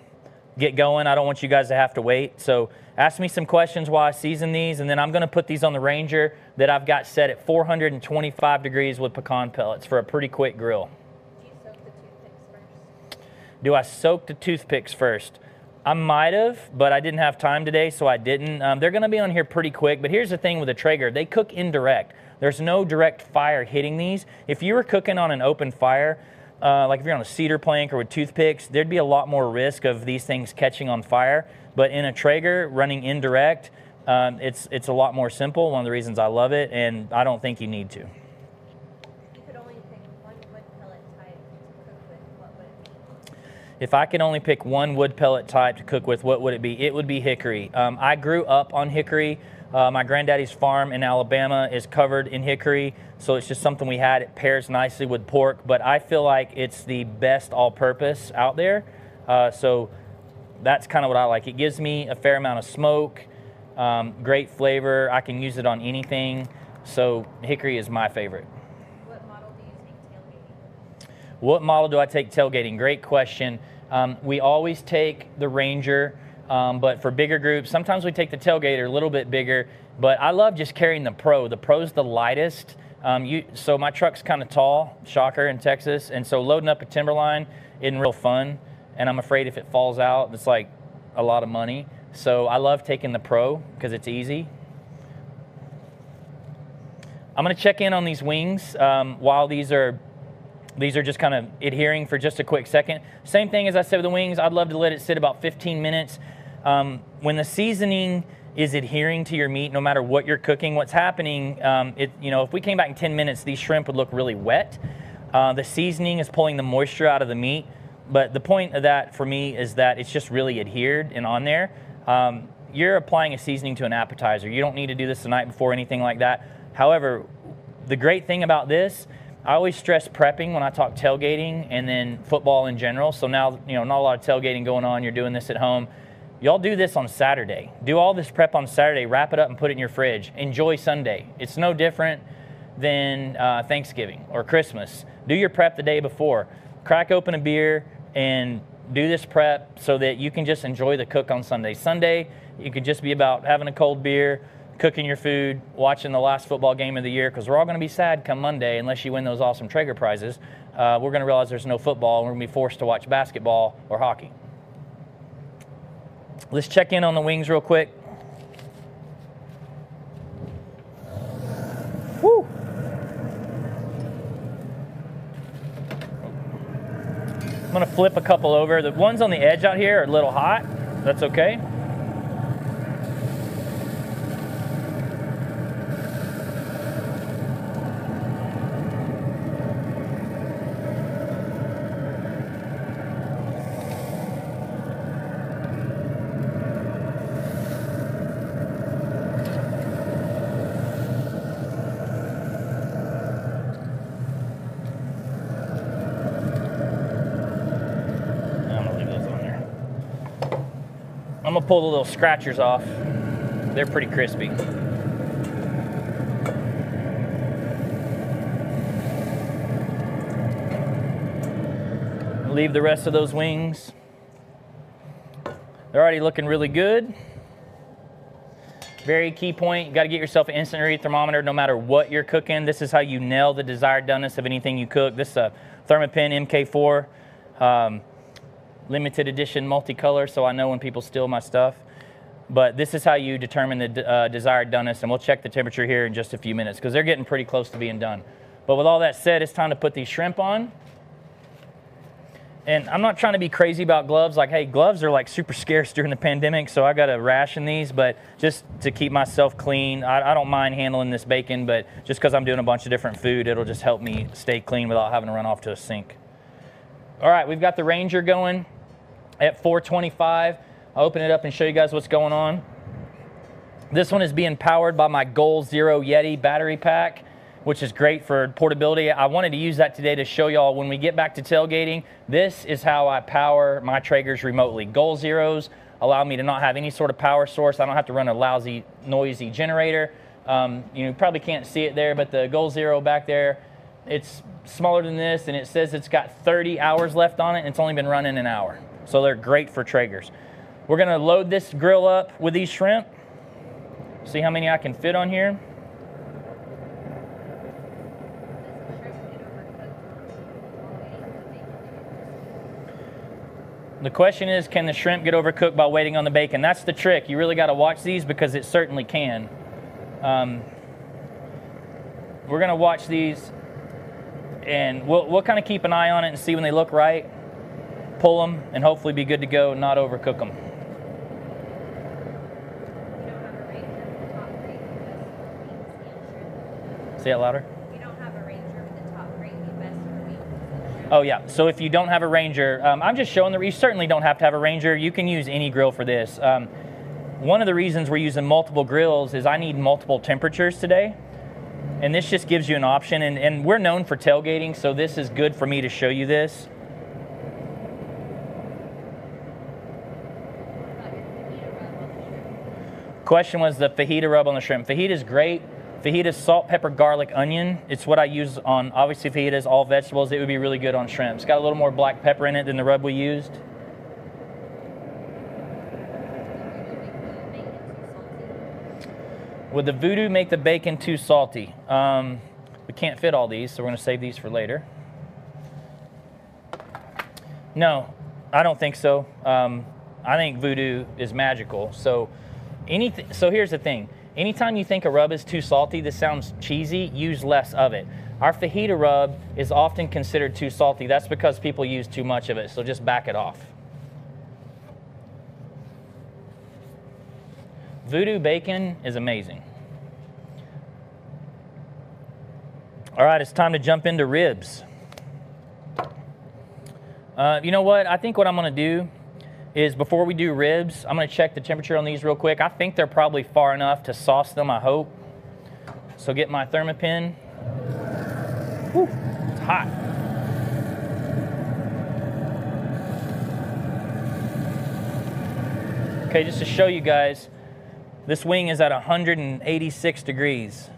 get going. I don't want you guys to have to wait. So ask me some questions while I season these, and then I'm going to put these on the Ranger that I've got set at 425 degrees with pecan pellets for a pretty quick grill. Do you soak the toothpicks first? Do I soak the toothpicks first? I might have, but I didn't have time today, so I didn't. Um, they're going to be on here pretty quick, but here's the thing with a Traeger they cook indirect. There's no direct fire hitting these. If you were cooking on an open fire, uh, like if you're on a cedar plank or with toothpicks, there'd be a lot more risk of these things catching on fire. But in a Traeger running indirect, um, it's it's a lot more simple. One of the reasons I love it, and I don't think you need to. If you could only pick one wood pellet type to cook with, what would it be? If I could only pick one wood pellet type to cook with, what would it be? It would be hickory. Um, I grew up on hickory. Uh, my granddaddy's farm in Alabama is covered in hickory, so it's just something we had. It pairs nicely with pork, but I feel like it's the best all purpose out there. Uh, so that's kind of what I like. It gives me a fair amount of smoke, um, great flavor. I can use it on anything. So hickory is my favorite. What model do you take tailgating? What model do I take tailgating? Great question. Um, we always take the Ranger, um, but for bigger groups, sometimes we take the tailgater a little bit bigger. But I love just carrying the Pro. The Pro's the lightest. Um, you, so my truck's kind of tall, shocker in Texas, and so loading up a Timberline isn't real fun. And I'm afraid if it falls out, it's like a lot of money. So I love taking the Pro because it's easy. I'm to check in on these wings um, while these are these are just kind of adhering for just a quick second. Same thing as I said with the wings. I'd love to let it sit about 15 minutes. Um, when the seasoning is adhering to your meat, no matter what you're cooking, what's happening, um, it, you know, if we came back in 10 minutes, these shrimp would look really wet. Uh, the seasoning is pulling the moisture out of the meat. But the point of that for me is that it's just really adhered and on there. Um, you're applying a seasoning to an appetizer. You don't need to do this the night before, anything like that. However, the great thing about this, I always stress prepping when I talk tailgating and then football in general. So now, you know, not a lot of tailgating going on. You're doing this at home. Y'all do this on Saturday. Do all this prep on Saturday, wrap it up and put it in your fridge. Enjoy Sunday. It's no different than uh, Thanksgiving or Christmas. Do your prep the day before. Crack open a beer and do this prep so that you can just enjoy the cook on Sunday. Sunday, you could just be about having a cold beer, cooking your food, watching the last football game of the year, because we're all going to be sad come Monday unless you win those awesome Traeger prizes. Uh, we're going to realize there's no football and we're going to be forced to watch basketball or hockey. Let's check in on the wings real quick. I'm gonna flip a couple over. The ones on the edge out here are a little hot. That's okay. I'm gonna leave those on there. I'm gonna pull the little scratchers off. They're pretty crispy. Leave the rest of those wings. They're already looking really good. Very key point, you gotta get yourself an instant read thermometer no matter what you're cooking. This is how you nail the desired doneness of anything you cook. This is a Thermapen MK4. Um, limited edition multicolor, so I know when people steal my stuff. But this is how you determine the uh, desired doneness, and we'll check the temperature here in just a few minutes because they're getting pretty close to being done. But with all that said, it's time to put these shrimp on. And I'm not trying to be crazy about gloves. Like, hey, gloves are like super scarce during the pandemic, so I got to ration these. But just to keep myself clean, I, I don't mind handling this bacon, but just because I'm doing a bunch of different food, it'll just help me stay clean without having to run off to a sink. All right, we've got the Ranger going at 425. I'll open it up and show you guys what's going on. This one is being powered by my Goal Zero Yeti battery pack, which is great for portability. I wanted to use that today to show y'all when we get back to tailgating, this is how I power my Traegers remotely. Goal Zeros allow me to not have any sort of power source. I don't have to run a lousy, noisy generator. Um, you probably can't see it there, but the Goal Zero back there, it's smaller than this, and it says it's got 30 hours left on it, and it's only been running an hour. So they're great for Traegers. We're gonna load this grill up with these shrimp. See how many I can fit on here. The question is, can the shrimp get overcooked by waiting on the bacon? That's the trick. You really got to watch these because it certainly can. Um, we're to watch these and we'll, we'll kind of keep an eye on it and see when they look right, pull them, and hopefully be good to go, not overcook them. Say it louder. Oh yeah. So if you don't have a Ranger, um, I'm just showing the. you certainly don't have to have a Ranger. You can use any grill for this. Um, one of the reasons we're using multiple grills is I need multiple temperatures today. And this just gives you an option. And, and we're known for tailgating, so this is good for me to show you this. Question was the fajita rub on the shrimp. Fajita is great. Fajitas, salt, pepper, garlic, onion. It's what I use on, obviously, fajitas, all vegetables. It would be really good on shrimp. It's got a little more black pepper in it than the rub we used. Would the voodoo make the bacon too salty? Um, we can't fit all these, so we're going to save these for later. No, I don't think so. Um, I think voodoo is magical. So, anything. So here's the thing Anytime you think a rub is too salty, this sounds cheesy, use less of it. Our fajita rub is often considered too salty. That's because people use too much of it, so just back it off. Voodoo bacon is amazing. All right, it's time to jump into ribs. Uh, you know what? I think what I'm going to do is before we do ribs, I'm gonna check the temperature on these real quick. I think they're probably far enough to sauce them, I hope. So get my Thermapen. Whew, it's hot. Okay, just to show you guys, this wing is at 186 degrees.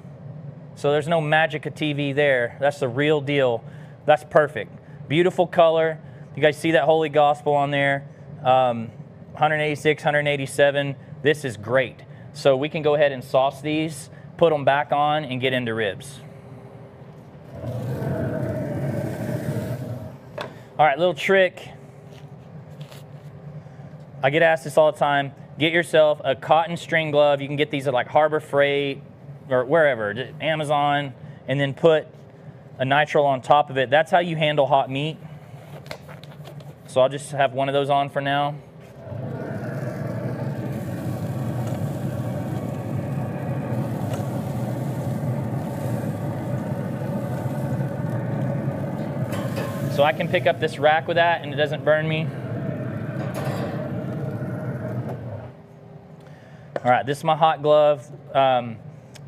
So there's no Magica TV there. That's the real deal. That's perfect. Beautiful color. You guys see that Holy Gospel on there? Um, 186, 187. This is great. So we can go ahead and sauce these, put them back on, and get into ribs. All right, little trick. I get asked this all the time. Get yourself a cotton string glove. You can get these at like Harbor Freight or wherever, Amazon, and then put a nitrile on top of it. That's how you handle hot meat. So I'll just have one of those on for now. So I can pick up this rack with that and it doesn't burn me. All right, this is my hot glove. Um,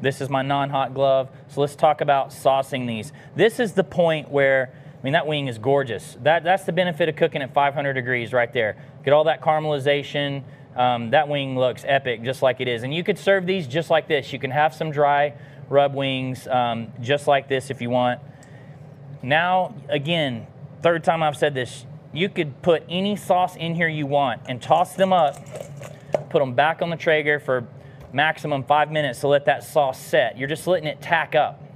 this is my non-hot glove. So let's talk about saucing these. This is the point where I mean, that wing is gorgeous. That, that's the benefit of cooking at 500 degrees right there. Get all that caramelization. Um, that wing looks epic just like it is. And you could serve these just like this. You can have some dry rub wings um, just like this if you want. Now, again, third time I've said this, you could put any sauce in here you want and toss them up, put them back on the Traeger for maximum five minutes to let that sauce set. You're just letting it tack up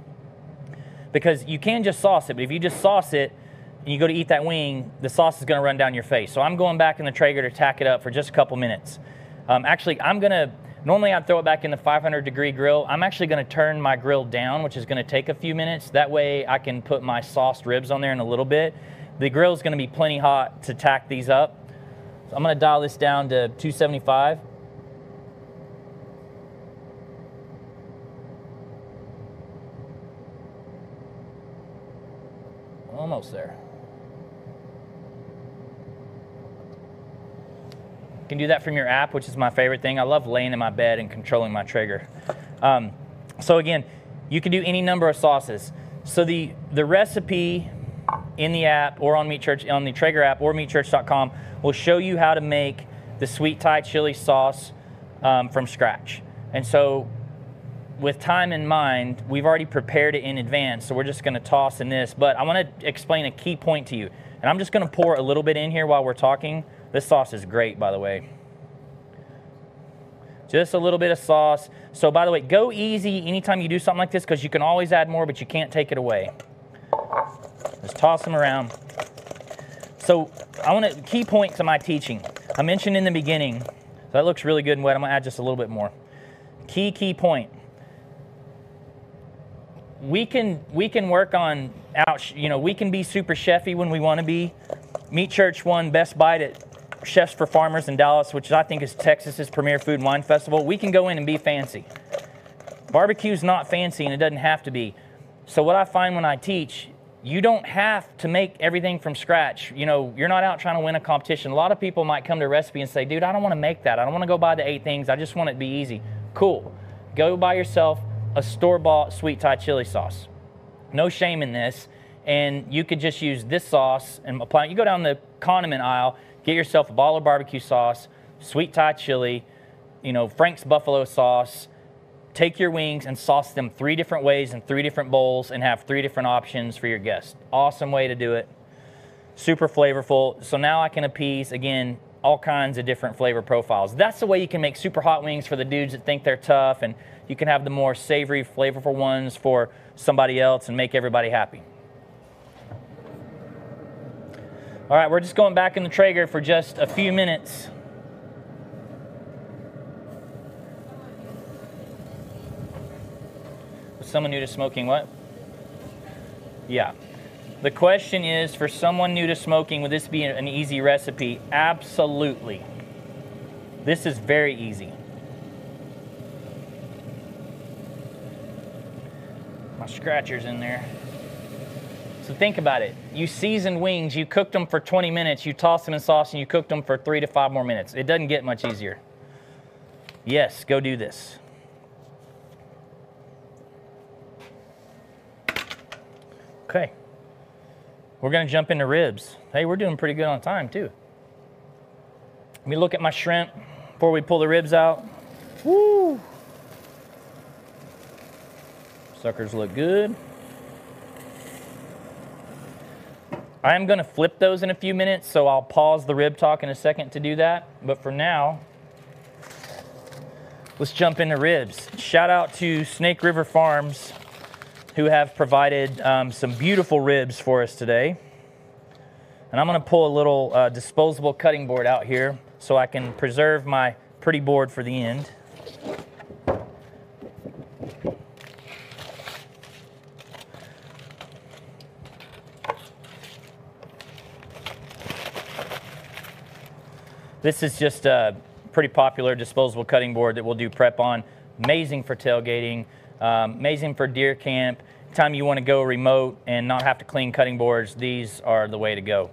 because you can just sauce it, but if you just sauce it and you go to eat that wing, the sauce is going to run down your face. So I'm going back in the Traeger to tack it up for just a couple minutes. Um, actually, I'm going to, normally I'd throw it back in the 500 degree grill. I'm actually going to turn my grill down, which is going to take a few minutes. That way I can put my sauced ribs on there in a little bit. The grill is going to be plenty hot to tack these up. So I'm going to dial this down to 275. Almost there. You can do that from your app, which is my favorite thing. I love laying in my bed and controlling my Traeger. Um, so again, you can do any number of sauces. So the, the recipe in the app or on Meat Church, on the Traeger app or meatchurch.com will show you how to make the sweet Thai chili sauce um, from scratch. And so, with time in mind, we've already prepared it in advance, so we're just gonna toss in this. But I wanna explain a key point to you. And I'm just gonna pour a little bit in here while we're talking. This sauce is great, by the way. Just a little bit of sauce. So, by the way, go easy anytime you do something like this because you can always add more, but you can't take it away. Just toss them around. So, I want to key point to my teaching. I mentioned in the beginning, so that looks really good and wet. I'm gonna add just a little bit more. Key key point. We can we can work on out. You know, we can be super chefy when we want to be. Meat Church won Best Bite at Chefs for Farmers in Dallas, which I think is Texas's premier food and wine festival. We can go in and be fancy. Barbecue's not fancy and it doesn't have to be. So what I find when I teach, you don't have to make everything from scratch. You know, you're not out trying to win a competition. A lot of people might come to a recipe and say, dude, I don't want to make that. I don't want to go buy the eight things. I just want it to be easy. Cool. Go buy yourself a store-bought sweet Thai chili sauce. No shame in this. And you could just use this sauce and apply it. You go down the condiment aisle, get yourself a ball of barbecue sauce, sweet Thai chili, you know, Frank's buffalo sauce, take your wings and sauce them three different ways in three different bowls and have three different options for your guests. Awesome way to do it. Super flavorful. So now I can appease, again, all kinds of different flavor profiles. That's the way you can make super hot wings for the dudes that think they're tough, and you can have the more savory, flavorful ones for somebody else and make everybody happy. All right, we're just going back in the Traeger for just a few minutes. someone new to smoking what? Yeah. The question is for someone new to smoking, would this be an easy recipe? Absolutely. This is very easy. My scratcher's in there. So think about it. You seasoned wings, you cooked them for 20 minutes, you tossed them in sauce, and you cooked them for three to five more minutes. It doesn't get much easier. Yes, go do this. Okay. We're to jump into ribs. Hey, we're doing pretty good on time, too. Let me look at my shrimp before we pull the ribs out. Woo! Suckers look good. I am going to flip those in a few minutes, so I'll pause the rib talk in a second to do that. But for now, let's jump into ribs. Shout out to Snake River Farms who have provided um, some beautiful ribs for us today. And I'm gonna pull a little uh, disposable cutting board out here so I can preserve my pretty board for the end. This is just a pretty popular disposable cutting board that we'll do prep on. Amazing for tailgating. Um, amazing for deer camp. Time you want to go remote and not have to clean cutting boards, these are the way to go.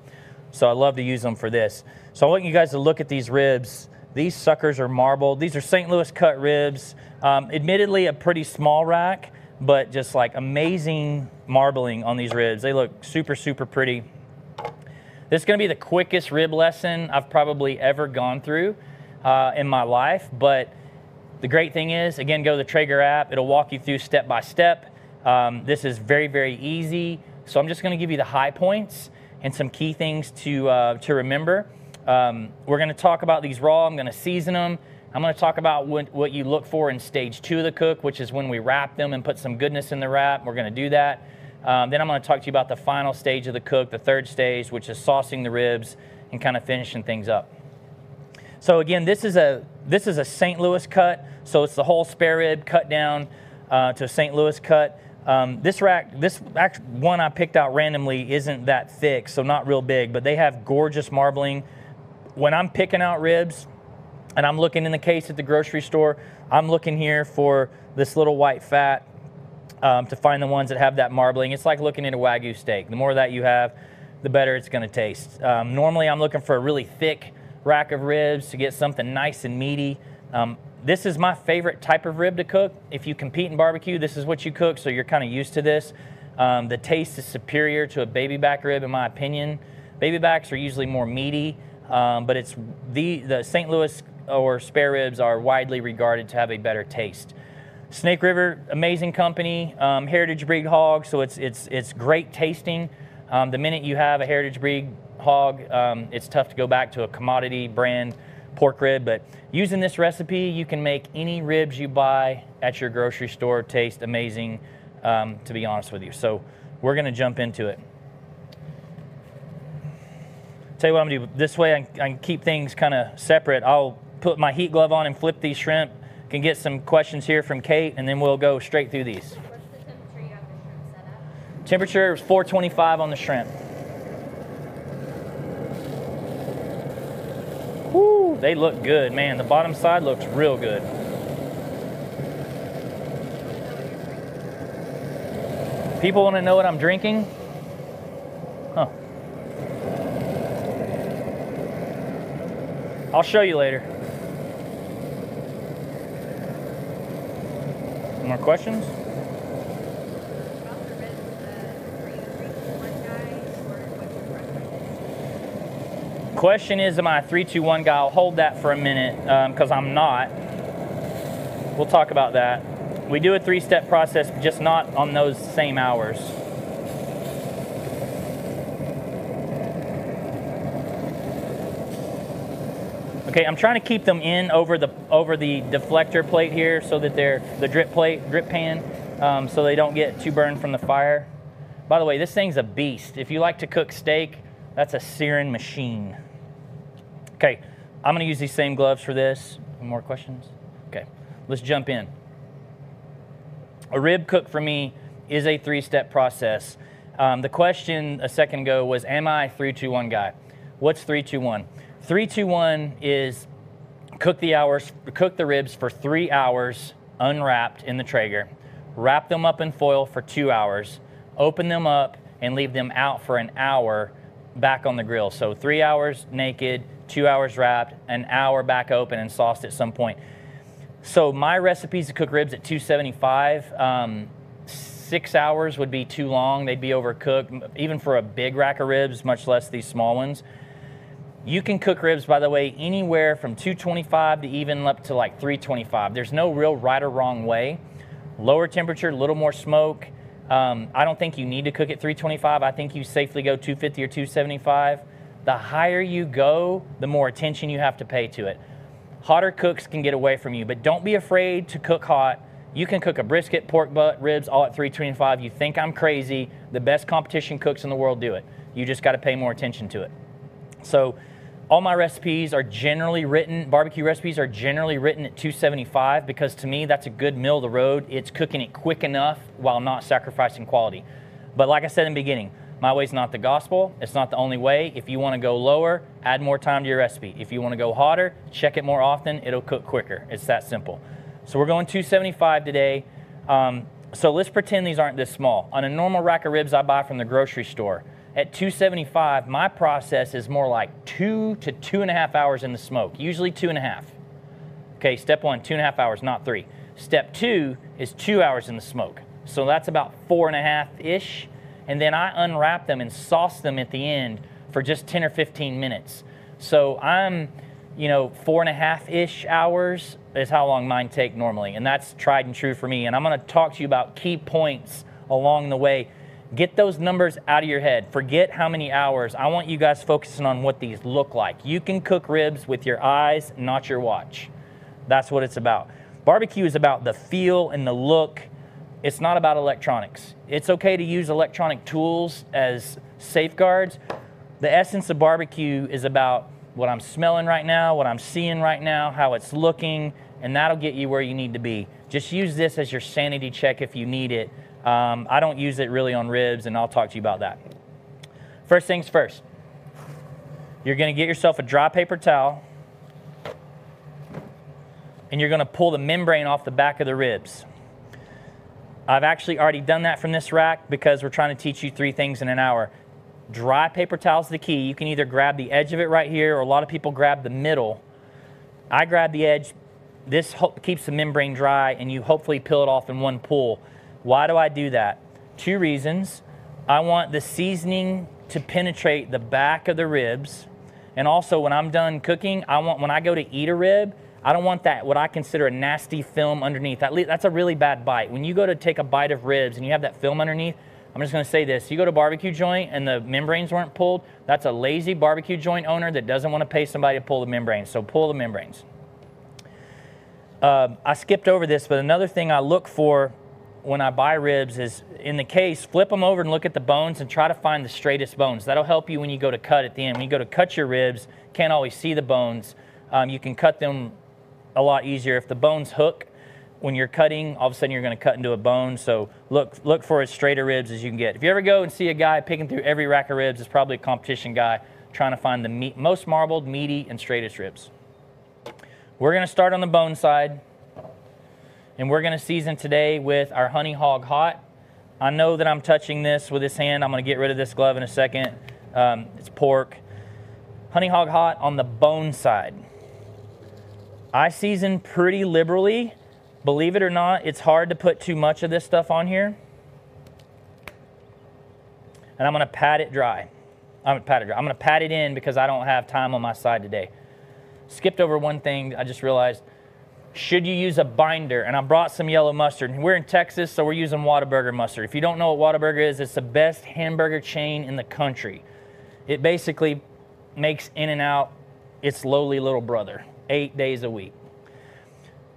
So I love to use them for this. So I want you guys to look at these ribs. These suckers are marbled. These are St. Louis cut ribs. Um, admittedly, a pretty small rack, but just like amazing marbling on these ribs. They look super, super pretty. This is going to be the quickest rib lesson I've probably ever gone through uh, in my life, but the great thing is, again, go to the Traeger app. It'll walk you through step by step. Um, this is very, very easy. So I'm just going to give you the high points and some key things to, uh, to remember. Um, we're going to talk about these raw. I'm going to season them. I'm going to talk about what, what you look for in stage two of the cook, which is when we wrap them and put some goodness in the wrap. We're going to do that. Um, then I'm going to talk to you about the final stage of the cook, the third stage, which is saucing the ribs and kind of finishing things up. So again, this is a this is a St. Louis cut. So it's the whole spare rib cut down uh, to a St. Louis cut. Um, this rack, this one I picked out randomly isn't that thick, so not real big, but they have gorgeous marbling. When I'm picking out ribs and I'm looking in the case at the grocery store, I'm looking here for this little white fat um, to find the ones that have that marbling. It's like looking at a Wagyu steak. The more that you have, the better it's gonna taste. Um, normally I'm looking for a really thick rack of ribs to get something nice and meaty. Um, this is my favorite type of rib to cook. If you compete in barbecue, this is what you cook, so you're kind of used to this. Um, the taste is superior to a baby back rib, in my opinion. Baby backs are usually more meaty. um, but it's the the St. Louis or spare ribs are widely regarded to have a better taste. Snake River, amazing company, um, heritage breed hog, so it's it's it's great tasting. Um, the minute you have a heritage breed hog, um, it's tough to go back to a commodity brand pork rib. But using this recipe, you can make any ribs you buy at your grocery store taste amazing. Um, to be honest with you, so we're gonna jump into it. Tell you what I'm gonna do. This way, I, I can keep things kind of separate. I'll put my heat glove on and flip these shrimp. Can get some questions here from Kate, and then we'll go straight through these. The temperature you have the shrimp set at? Temperature is 425 on the shrimp. Woo, they look good, man. The bottom side looks real good. People want to know what I'm drinking? Huh. I'll show you later. More questions? About the ribs, uh, are you a three to one guy or what's your questions? Question is, am I a 321 guy? I'll hold that for a minute um, because I'm not. We'll talk about that. We do a three step process, just not on those same hours. Okay, I'm trying to keep them in over the over the deflector plate here so that they're the drip plate, drip pan, um, so they don't get too burned from the fire. By the way, this thing's a beast. If you like to cook steak, that's a searing machine. Okay, I'm gonna use these same gloves for this. More questions? Okay, let's jump in. A rib cook for me is a three-step process. Um, the question a second ago was, am I a three-two-one guy? What's three-two-one? Three-two-one is cook the hours, cook the ribs for three hours unwrapped in the Traeger, wrap them up in foil for two hours, open them up and leave them out for an hour back on the grill. So three hours naked, two hours wrapped, an hour back open and sauced at some point. So my recipes to cook ribs at 275. Um, six hours would be too long. They'd be overcooked, even for a big rack of ribs, much less these small ones. You can cook ribs, by the way, anywhere from 225 to even up to like 325. There's no real right or wrong way. Lower temperature, a little more smoke. Um, I don't think you need to cook at 325. I think you safely go 250 or 275. The higher you go, the more attention you have to pay to it. Hotter cooks can get away from you, but don't be afraid to cook hot. You can cook a brisket, pork butt, ribs, all at 325. You think I'm crazy. The best competition cooks in the world do it. You just got to pay more attention to it. So, all my recipes are generally written, barbecue recipes are generally written at 275 because to me that's a good middle of the road. It's cooking it quick enough while not sacrificing quality. But like I said in the beginning, my way's not the gospel. It's not the only way. If you want to go lower, add more time to your recipe. If you want to go hotter, check it more often. It'll cook quicker. It's that simple. So we're going 275 today. Um, so let's pretend these aren't this small. On a normal rack of ribs I buy from the grocery store, at 275, my process is more like two to two and a half hours in the smoke, usually two and a half. Okay, step one, two and a half hours, not three. Step two is two hours in the smoke. So that's about four and a half ish. And then I unwrap them and sauce them at the end for just 10 or 15 minutes. So I'm, you know, four and a half ish hours is how long mine take normally. And that's tried and true for me. And I'm gonna talk to you about key points along the way Get those numbers out of your head. Forget how many hours. I want you guys focusing on what these look like. You can cook ribs with your eyes, not your watch. That's what it's about. Barbecue is about the feel and the look. It's not about electronics. It's okay to use electronic tools as safeguards. The essence of barbecue is about what I'm smelling right now, what I'm seeing right now, how it's looking, and that'll get you where you need to be. Just use this as your sanity check if you need it. Um, I don't use it really on ribs, and I'll talk to you about that. First things first, you're going to get yourself a dry paper towel, and you're going to pull the membrane off the back of the ribs. I've actually already done that from this rack because we're trying to teach you three things in an hour. Dry paper towel is the key. You can either grab the edge of it right here, or a lot of people grab the middle. I grab the edge. This keeps the membrane dry, and you hopefully peel it off in one pull. Why do I do that? Two reasons. I want the seasoning to penetrate the back of the ribs, And also, when I'm done cooking, I want when I go to eat a rib, I don't want that what I consider a nasty film underneath. That, that's a really bad bite. When you go to take a bite of ribs and you have that film underneath, I'm just going to say this: you go to barbecue joint and the membranes weren't pulled. That's a lazy barbecue joint owner that doesn't want to pay somebody to pull the membranes. So pull the membranes. Uh, I skipped over this, but another thing I look for when I buy ribs is in the case, flip them over and look at the bones and try to find the straightest bones. That'll help you when you go to cut at the end. When you go to cut your ribs, can't always see the bones. Um, you can cut them a lot easier. If the bones hook when you're cutting, all of a sudden you're going to cut into a bone. So look look for as straight straighter ribs as you can get. If you ever go and see a guy picking through every rack of ribs, it's probably a competition guy trying to find the meat, most marbled, meaty, and straightest ribs. We're going to start on the bone side. And we're going to season today with our Honey Hog Hot. I know that I'm touching this with this hand. I'm going to get rid of this glove in a second. Um, it's pork. Honey Hog Hot on the bone side. I season pretty liberally. Believe it or not, it's hard to put too much of this stuff on here. And I'm going to pat it dry. I'm to pat it. I'm to pat it in because I don't have time on my side today. Skipped over one thing. I just realized should you use a binder? And I brought some yellow mustard. We're in Texas, so we're using Whataburger mustard. If you don't know what Whataburger is, it's the best hamburger chain in the country. It basically makes In-N-Out its lowly little brother, eight days a week.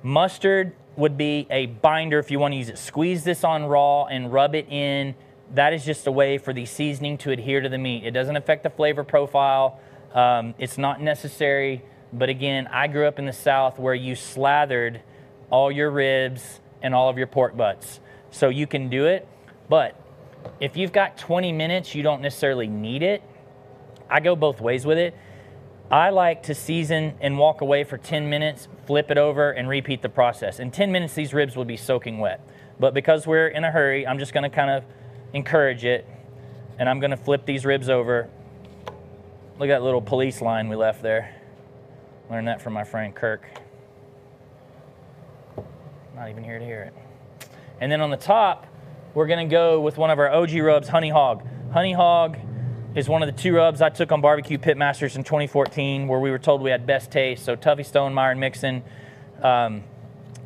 Mustard would be a binder if you want to use it. Squeeze this on raw and rub it in. That is just a way for the seasoning to adhere to the meat. It doesn't affect the flavor profile. Um, it's not necessary. But again, I grew up in the South where you slathered all your ribs and all of your pork butts. So you can do it. But if you've got 20 minutes, you don't necessarily need it. I go both ways with it. I like to season and walk away for 10 minutes, flip it over, and repeat the process. In 10 minutes, these ribs will be soaking wet. But because we're in a hurry, I'm just going to kind of encourage it. And I'm going to flip these ribs over. Look at that little police line we left there. Learned that from my friend Kirk. Not even here to hear it. And then on the top, we're going to go with one of our OG rubs, Honey Hog. Honey Hog is one of the two rubs I took on Barbecue Pitmasters in 2014, where we were told we had best taste. So Tuffy Stone, Myron Mixon, um,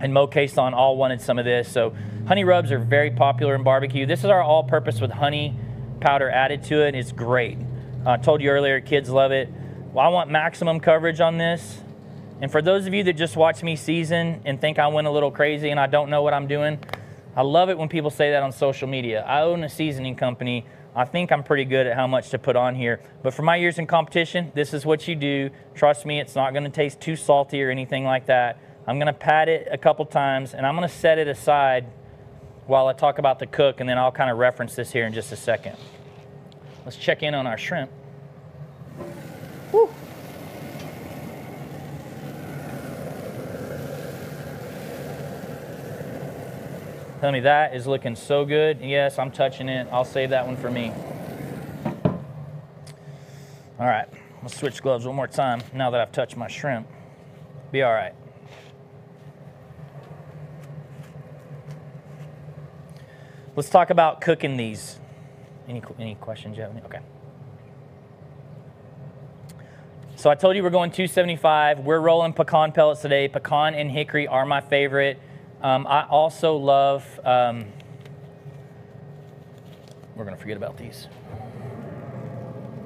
and Moe Cason all wanted some of this. So honey rubs are very popular in barbecue. This is our all-purpose with honey powder added to it. It's great. I uh, told you earlier, kids love it. Well, I want maximum coverage on this. And for those of you that just watch me season and think I went a little crazy and I don't know what I'm doing, I love it when people say that on social media. I own a seasoning company. I think I'm pretty good at how much to put on here. But for my years in competition, this is what you do. Trust me, it's not going to taste too salty or anything like that. I'm going to pat it a couple times and I'm going to set it aside while I talk about the cook and then I'll kind of reference this here in just a second. Let's check in on our shrimp. Tell me that is looking so good. Yes, I'm touching it. I'll save that one for me. All right, let's switch gloves one more time now that I've touched my shrimp. Be all right. Let's talk about cooking these. Any, any questions you have? Okay. So I told you we're going 275. We're rolling pecan pellets today. Pecan and hickory are my favorite. Um, I also love, um, we're gonna forget about these.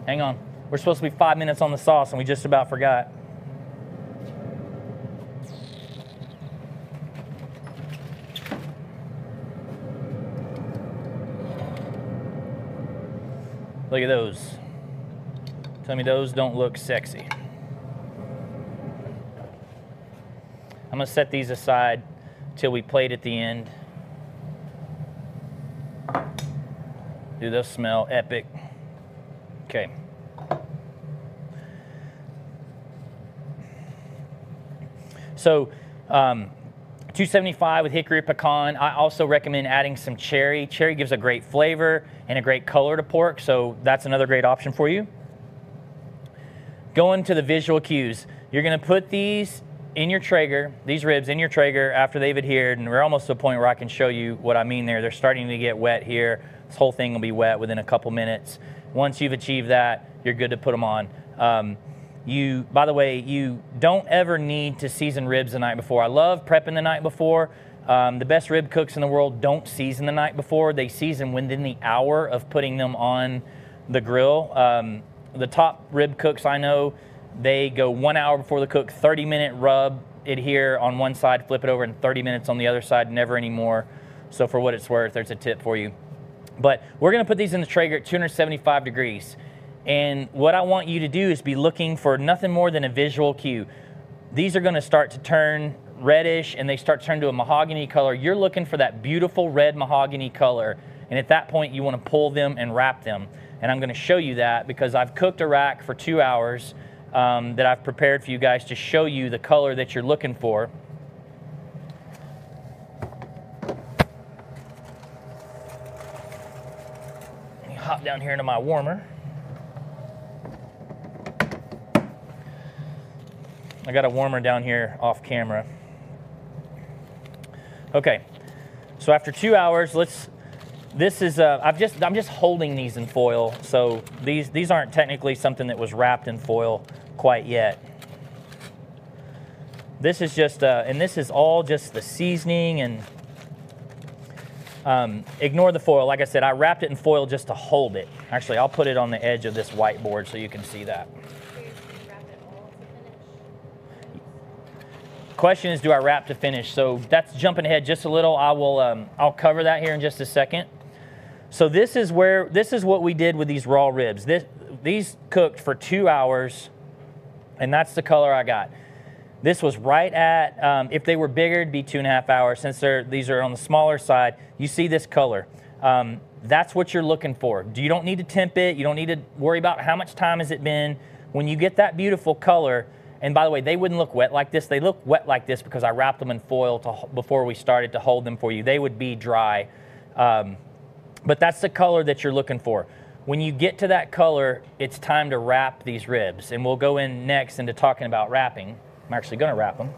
Hang on. We're supposed to be five minutes on the sauce and we just about forgot. Look at those. Tell me those don't look sexy. I'm gonna set these aside till we plate at the end. Do those smell epic? Okay. So, um, 275 with hickory pecan. I also recommend adding some cherry. Cherry gives a great flavor and a great color to pork, so that's another great option for you. Going to the visual cues. You're gonna put these in your Traeger, these ribs in your Traeger after they've adhered, and we're almost to a point where I can show you what I mean there. They're starting to get wet here. This whole thing will be wet within a couple minutes. Once you've achieved that, you're good to put them on. Um, You, by the way, you don't ever need to season ribs the night before. I love prepping the night before. Um, the best rib cooks in the world don't season the night before. They season within the hour of putting them on the grill. Um, the top rib cooks I know, they go one hour before the cook, 30 minute rub it here on one side, flip it over, and 30 minutes on the other side, never anymore. So for what it's worth, there's a tip for you. But we're gonna put these in the Traeger at 275 degrees. And what I want you to do is be looking for nothing more than a visual cue. These are gonna start to turn reddish and they start to turn to a mahogany color. You're looking for that beautiful red mahogany color. And at that point, you wanna pull them and wrap them. And I'm gonna show you that because I've cooked a rack for two hours um, that I've prepared for you guys to show you the color that you're looking for. Let me hop down here into my warmer. I got a warmer down here off camera. Okay, so after two hours, let's. This is uh, I've just I'm just holding these in foil, so these these aren't technically something that was wrapped in foil quite yet. This is just uh, and this is all just the seasoning and. Um, ignore the foil. Like I said, I wrapped it in foil just to hold it. Actually, I'll put it on the edge of this whiteboard so you can see that. Question is, do I wrap to finish? So that's jumping ahead just a little. I will, um, I'll cover that here in just a second. So this is where, this is what we did with these raw ribs. This, these cooked for two hours, and that's the color I got. This was right at, um, if they were bigger, it'd be two and a half hours. Since these are on the smaller side, you see this color. Um, that's what you're looking for. You don't need to temp it. You don't need to worry about how much time has it been. When you get that beautiful color, and by the way, they wouldn't look wet like this. They look wet like this because I wrapped them in foil to, before we started to hold them for you. They would be dry. Um, but that's the color that you're looking for. When you get to that color, it's time to wrap these ribs. And we'll go in next into talking about wrapping. I'm actually going to wrap them.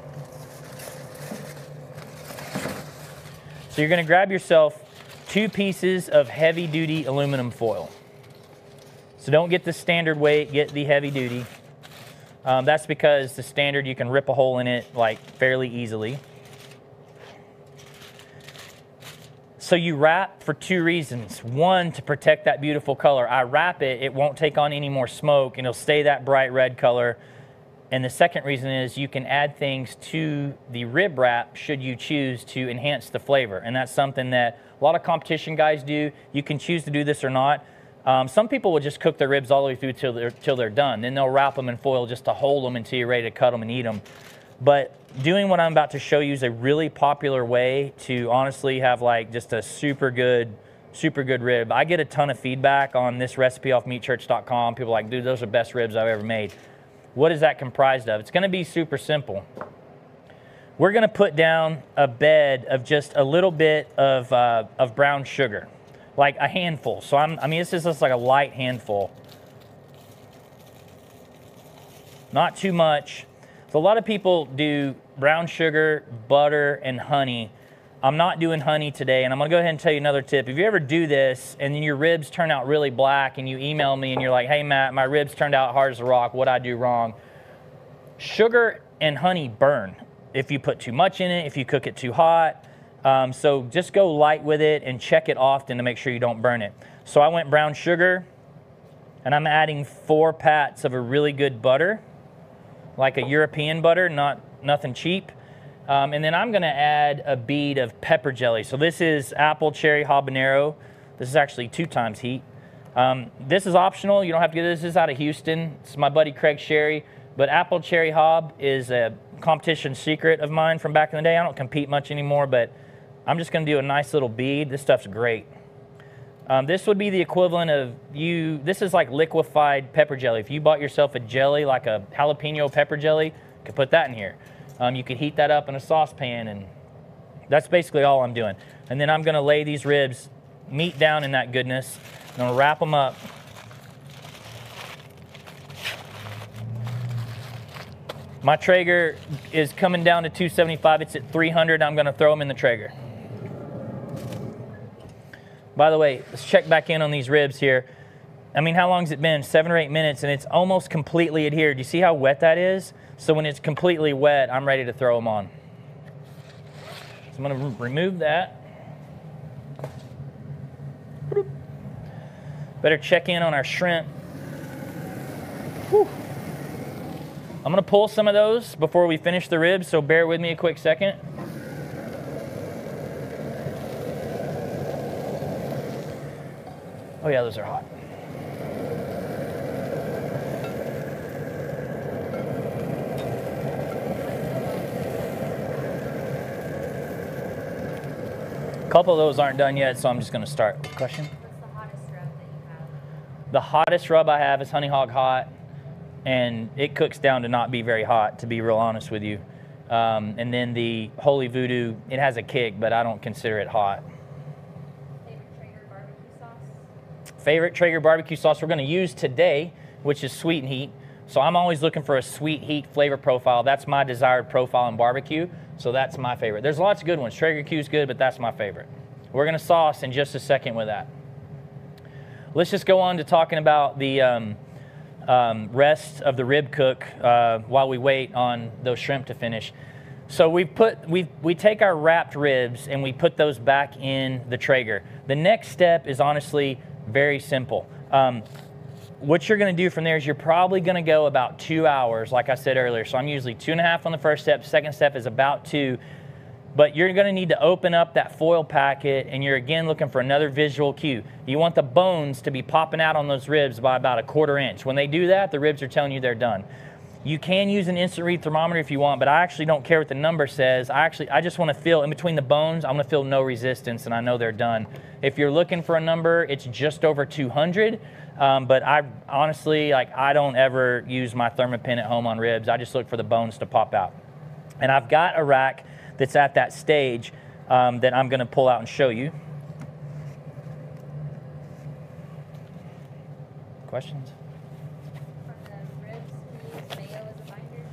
So you're going to grab yourself two pieces of heavy duty aluminum foil. So don't get the standard weight, get the heavy duty. Um, that's because the standard, you can rip a hole in it like fairly easily. So you wrap for two reasons. One, to protect that beautiful color. I wrap it, it won't take on any more smoke and it'll stay that bright red color. And the second reason is you can add things to the rib wrap should you choose to enhance the flavor. And that's something that a lot of competition guys do. You can choose to do this or not. Um, some people will just cook their ribs all the way through till they're, till they're done. Then they'll wrap them in foil just to hold them until you're ready to cut them and eat them. But doing what I'm about to show you is a really popular way to honestly have like just a super good, super good rib. I get a ton of feedback on this recipe off meatchurch.com. People like, dude, those are the best ribs I've ever made. What is that comprised of? It's gonna be super simple. We're gonna put down a bed of just a little bit of, uh, of brown sugar, like a handful. So I'm, I mean, this is just like a light handful. Not too much. So a lot of people do brown sugar, butter, and honey. I'm not doing honey today, and I'm gonna go ahead and tell you another tip. If you ever do this and then your ribs turn out really black and you email me and you're like, hey Matt, my ribs turned out hard as a rock, what I do wrong? Sugar and honey burn if you put too much in it, if you cook it too hot. Um, so just go light with it and check it often to make sure you don't burn it. So I went brown sugar, and I'm adding four pats of a really good butter like a European butter, not nothing cheap. Um, and then I'm gonna add a bead of pepper jelly. So this is apple cherry habanero. This is actually two times heat. Um, this is optional, you don't have to get this. This is out of Houston. It's my buddy Craig Sherry. But apple cherry hob is a competition secret of mine from back in the day. I don't compete much anymore, but I'm just gonna do a nice little bead. This stuff's great. Um, this would be the equivalent of you, this is like liquefied pepper jelly. If you bought yourself a jelly, like a jalapeno pepper jelly, you could put that in here. Um, you could heat that up in a saucepan and that's basically all I'm doing. And then I'm gonna lay these ribs, meat down in that goodness. and I'm gonna wrap them up. My Traeger is coming down to 275. It's at 300. I'm gonna throw them in the Traeger. By the way, let's check back in on these ribs here. I mean, how long has it been? Seven or eight minutes, and it's almost completely adhered. You see how wet that is? So when it's completely wet, I'm ready to throw them on. So I'm gonna remove that. Better check in on our shrimp. Whew. I'm gonna pull some of those before we finish the ribs, so bear with me a quick second. Oh yeah, those are hot. A couple of those aren't done yet, so I'm just gonna start. Question? What's the hottest rub that you have? The hottest rub I have is Honey Hog Hot, and it cooks down to not be very hot, to be real honest with you. Um, and then the Holy Voodoo, it has a kick, but I don't consider it hot. Favorite Traeger barbecue sauce? Favorite Traeger barbecue sauce we're going to use today, which is sweet and heat. So I'm always looking for a sweet heat flavor profile. That's my desired profile in barbecue. So that's my favorite. There's lots of good ones. Traeger Q is good, but that's my favorite. We're going to sauce in just a second with that. Let's just go on to talking about the um, um, rest of the rib cook uh, while we wait on those shrimp to finish. So we put we we take our wrapped ribs and we put those back in the Traeger. The next step is honestly very simple. Um, what you're going to do from there is you're probably going to go about two hours, like I said earlier. So I'm usually two and a half on the first step. Second step is about two. But you're going to need to open up that foil packet and you're again looking for another visual cue. You want the bones to be popping out on those ribs by about a quarter inch. When they do that, the ribs are telling you they're done. You can use an instant read thermometer if you want, but I actually don't care what the number says. I actually I just want to feel in between the bones, I'm going to feel no resistance and I know they're done. If you're looking for a number, it's just over 200. Um, but I honestly like I don't ever use my Thermapen at home on ribs. I just look for the bones to pop out. And I've got a rack that's at that stage um, that I'm going to pull out and show you. Questions? From the ribs, can you use mayo as a binder?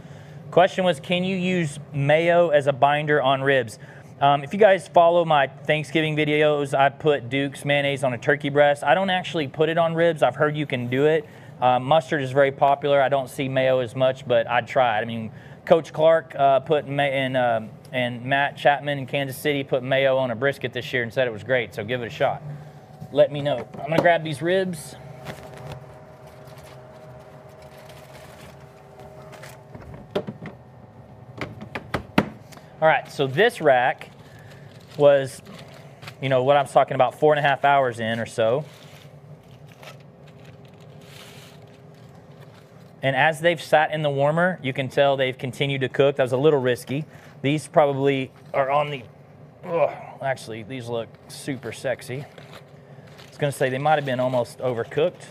Question was, can you use mayo as a binder on ribs? Um, if you guys follow my Thanksgiving videos, I put Duke's mayonnaise on a turkey breast. I don't actually put it on ribs. I've heard you can do it. Uh, mustard is very popular. I don't see mayo as much, but I'd try it. I mean, Coach Clark uh, put ma- and, uh, and Matt Chapman in Kansas City put mayo on a brisket this year and said it was great. So give it a shot. Let me know. I'm gonna grab these ribs. All right, so this rack was, you know, what I'm talking about, four and a half hours in or so. And as they've sat in the warmer, you can tell they've continued to cook. That was a little risky. These probably are on the, actually, these look super sexy. I was gonna say they might have been almost overcooked.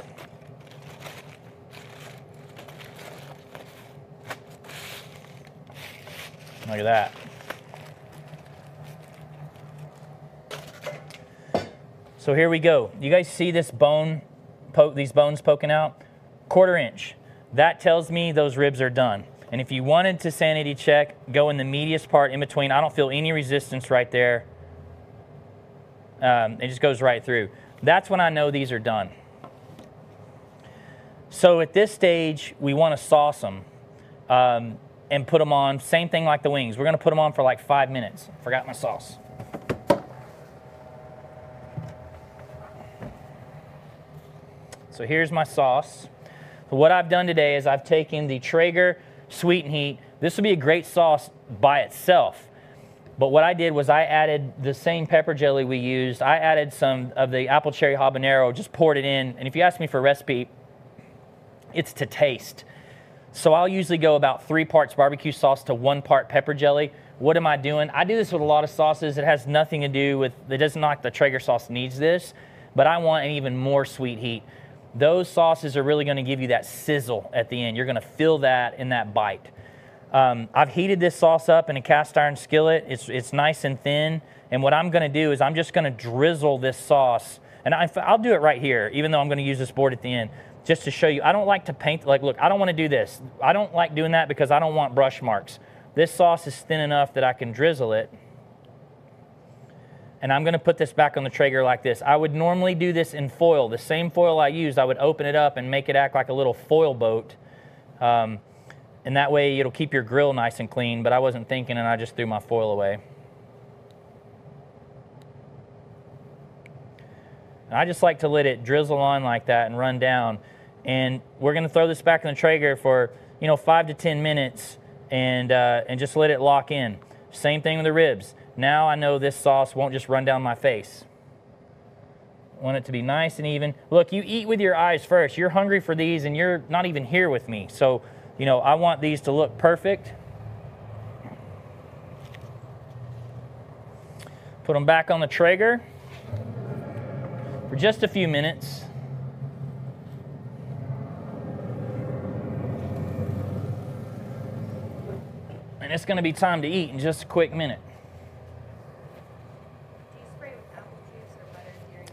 Look at that. So here we go. You guys see this bone, these bones poking out? Quarter inch. That tells me those ribs are done. And if you wanted to sanity check, go in the meatiest part in between. I don't feel any resistance right there. Um, it just goes right through. That's when I know these are done. So at this stage, we want to sauce them um, and put them on. Same thing like the wings. We're going to put them on for like five minutes. Forgot my sauce. So here's my sauce. So what I've done today is I've taken the Traeger Sweet and Heat. This would be a great sauce by itself. But what I did was I added the same pepper jelly we used. I added some of the apple cherry habanero, just poured it in. And if you ask me for a recipe, it's to taste. So I'll usually go about three parts barbecue sauce to one part pepper jelly. What am I doing? I do this with a lot of sauces. It has nothing to do with, it doesn't like the Traeger sauce needs this, but I want an even more sweet heat. Those sauces are really gonna give you that sizzle at the end. You're gonna feel that in that bite. Um, I've heated this sauce up in a cast iron skillet. It's, it's nice and thin. And what I'm gonna do is I'm just gonna drizzle this sauce. And I, I'll do it right here, even though I'm gonna use this board at the end, just to show you. I don't like to paint, like, look, I don't wanna do this. I don't like doing that because I don't want brush marks. This sauce is thin enough that I can drizzle it. And I'm gonna put this back on the Traeger like this. I would normally do this in foil. The same foil I used, I would open it up and make it act like a little foil boat. Um, and that way it'll keep your grill nice and clean, but I wasn't thinking and I just threw my foil away. I just like to let it drizzle on like that and run down. And we're gonna throw this back in the Traeger for, you know, five to 10 minutes and, uh, and just let it lock in. Same thing with the ribs. Now I know this sauce won't just run down my face. I want it to be nice and even. Look, you eat with your eyes first. You're hungry for these and you're not even here with me. So, you know, I want these to look perfect. Put them back on the Traeger for just a few minutes. And it's going to be time to eat in just a quick minute. Do you spray with apple juice or butter during the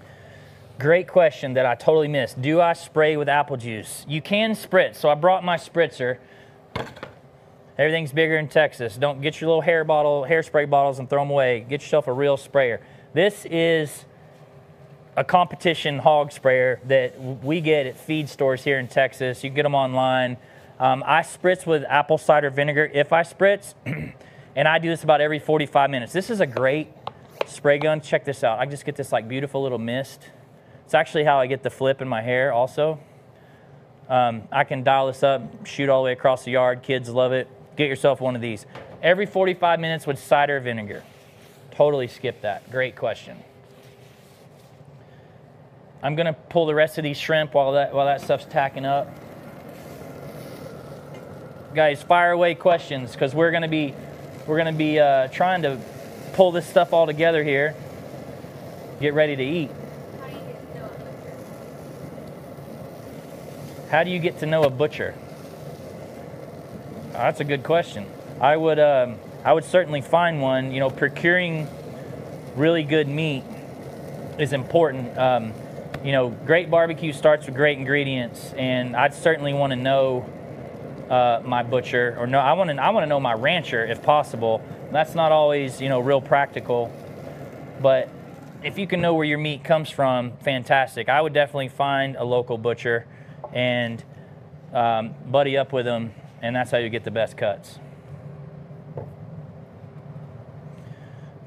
Great question that I totally missed. Do I spray with apple juice? You can spritz. So I brought my spritzer. Everything's bigger in Texas. Don't get your little hair bottle, hairspray bottles and throw them away. Get yourself a real sprayer. This is a competition hog sprayer that we get at feed stores here in Texas. You can get them online. Um, I spritz with apple cider vinegar if I spritz, and I do this about every 45 minutes. This is a great spray gun. Check this out. I just get this like beautiful little mist. It's actually how I get the flip in my hair also. Um, I can dial this up, shoot all the way across the yard. Kids love it. Get yourself one of these. Every 45 minutes with cider vinegar. Totally skip that. Great question. I'm gonna pull the rest of these shrimp while that while that stuff's tacking up. Guys, fire away questions because we're gonna be we're gonna be uh, trying to pull this stuff all together here. Get ready to eat. How do you get to know a butcher? How do you get to know a butcher? Uh, that's a good question. I would um, I would certainly find one. You know, procuring really good meat is important. Um, you know, great barbecue starts with great ingredients, and I'd certainly want to know uh, my butcher, or no, I want to I want to know my rancher if possible. That's not always you know real practical, but if you can know where your meat comes from, fantastic. I would definitely find a local butcher and um, buddy up with them, and that's how you get the best cuts.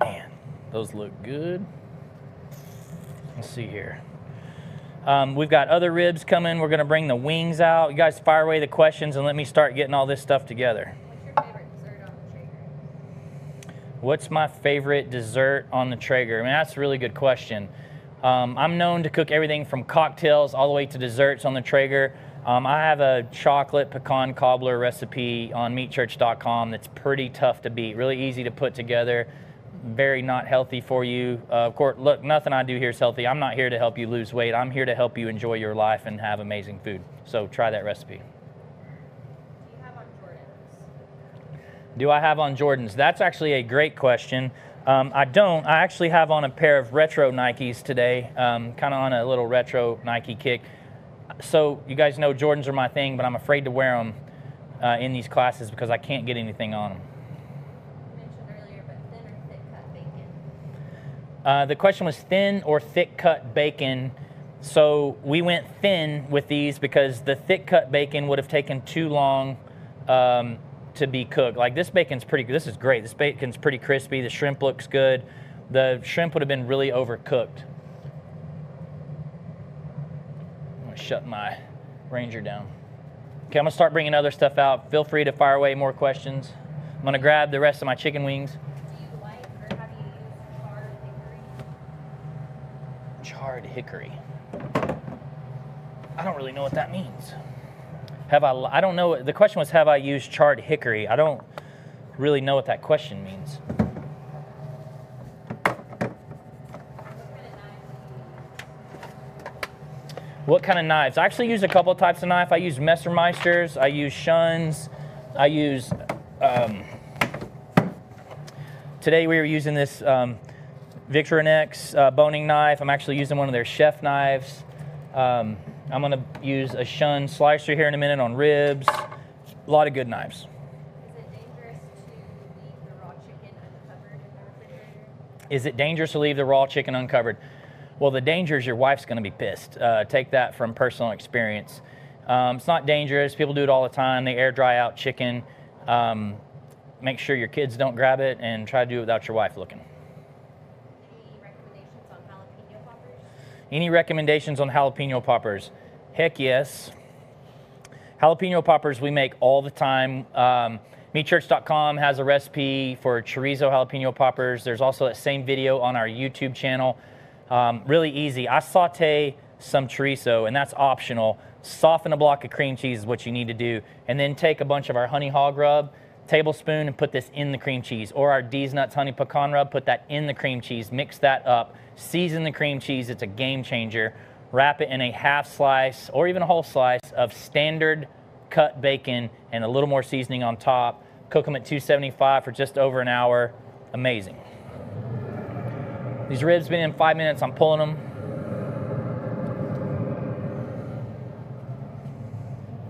Man, those look good. Let's see here. Um, we've got other ribs coming. We're going to bring the wings out. You guys fire away the questions and let me start getting all this stuff together. What's your favorite dessert on the Traeger? What's my favorite dessert on the Traeger? I mean, that's a really good question. Um, I'm known to cook everything from cocktails all the way to desserts on the Traeger. Um, I have a chocolate pecan cobbler recipe on meatchurch.com that's pretty tough to beat, really easy to put together, very not healthy for you. Uh, of course, look, nothing I do here is healthy. I'm not here to help you lose weight. I'm here to help you enjoy your life and have amazing food. So try that recipe. Do you have on Jordans? Do I have on Jordans? That's actually a great question. Um, I don't. I actually have on a pair of retro Nikes today, um, kind of on a little retro Nike kick. So you guys know Jordans are my thing, but I'm afraid to wear them uh, in these classes because I can't get anything on them. Earlier, but thin or thick cut bacon? Uh, the question was thin or thick cut bacon. So we went thin with these because the thick cut bacon would have taken too long um, to be cooked. Like this bacon's pretty. good. This is great. This bacon's pretty crispy. The shrimp looks good. The shrimp would have been really overcooked. I'm gonna shut my Ranger down. Okay, I'm gonna start bringing other stuff out. Feel free to fire away more questions. I'm gonna grab the rest of my chicken wings. Charred hickory. I don't really know what that means. Have I? I don't know. The question was, have I used charred hickory? I don't really know what that question means. What kind of knives? I actually use a couple types of knife. I use Messermeisters. I use Shuns. I use. Um, today we were using this um, Victorinox uh, boning knife. I'm actually using one of their chef knives. Um, I'm gonna use a Shun slicer here in a minute on ribs. A lot of good knives. Is it dangerous to leave the raw chicken uncovered in the refrigerator? Is it dangerous to leave the raw chicken uncovered? Well, the danger is your wife's going to be pissed. Uh, take that from personal experience. Um, it's not dangerous. People do it all the time. They air dry out chicken. Um, make sure your kids don't grab it and try to do it without your wife looking. Any recommendations on jalapeno poppers? Any recommendations on jalapeno poppers? Heck yes. Jalapeno poppers we make all the time. Um, MeatChurch.com has a recipe for chorizo jalapeno poppers. There's also that same video on our YouTube channel. Um, really easy. I saute some chorizo, and that's optional. Soften a block of cream cheese is what you need to do, and then take a bunch of our honey hog rub, tablespoon, and put this in the cream cheese, or our Deez Nuts honey pecan rub. Put that in the cream cheese. Mix that up. Season the cream cheese. It's a game changer. Wrap it in a half slice or even a whole slice of standard cut bacon and a little more seasoning on top. Cook them at 275 for just over an hour. Amazing. These ribs been in five minutes. I'm pulling them.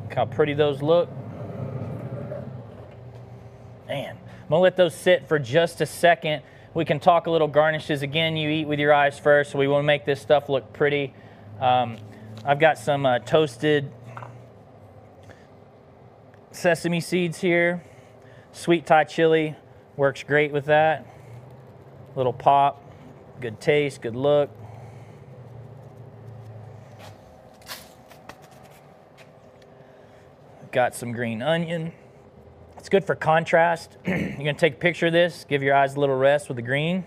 Look how pretty those look. Man, I'm gonna let those sit for just a second. We can talk a little garnishes. Again, you eat with your eyes first, so we wanna make this stuff look pretty. Um, I've got some uh, toasted sesame seeds here. Sweet Thai chili works great with that. Little pop, good taste, good look. Got some green onion. It's good for contrast. You're gonna take a picture of this, give your eyes a little rest with the green.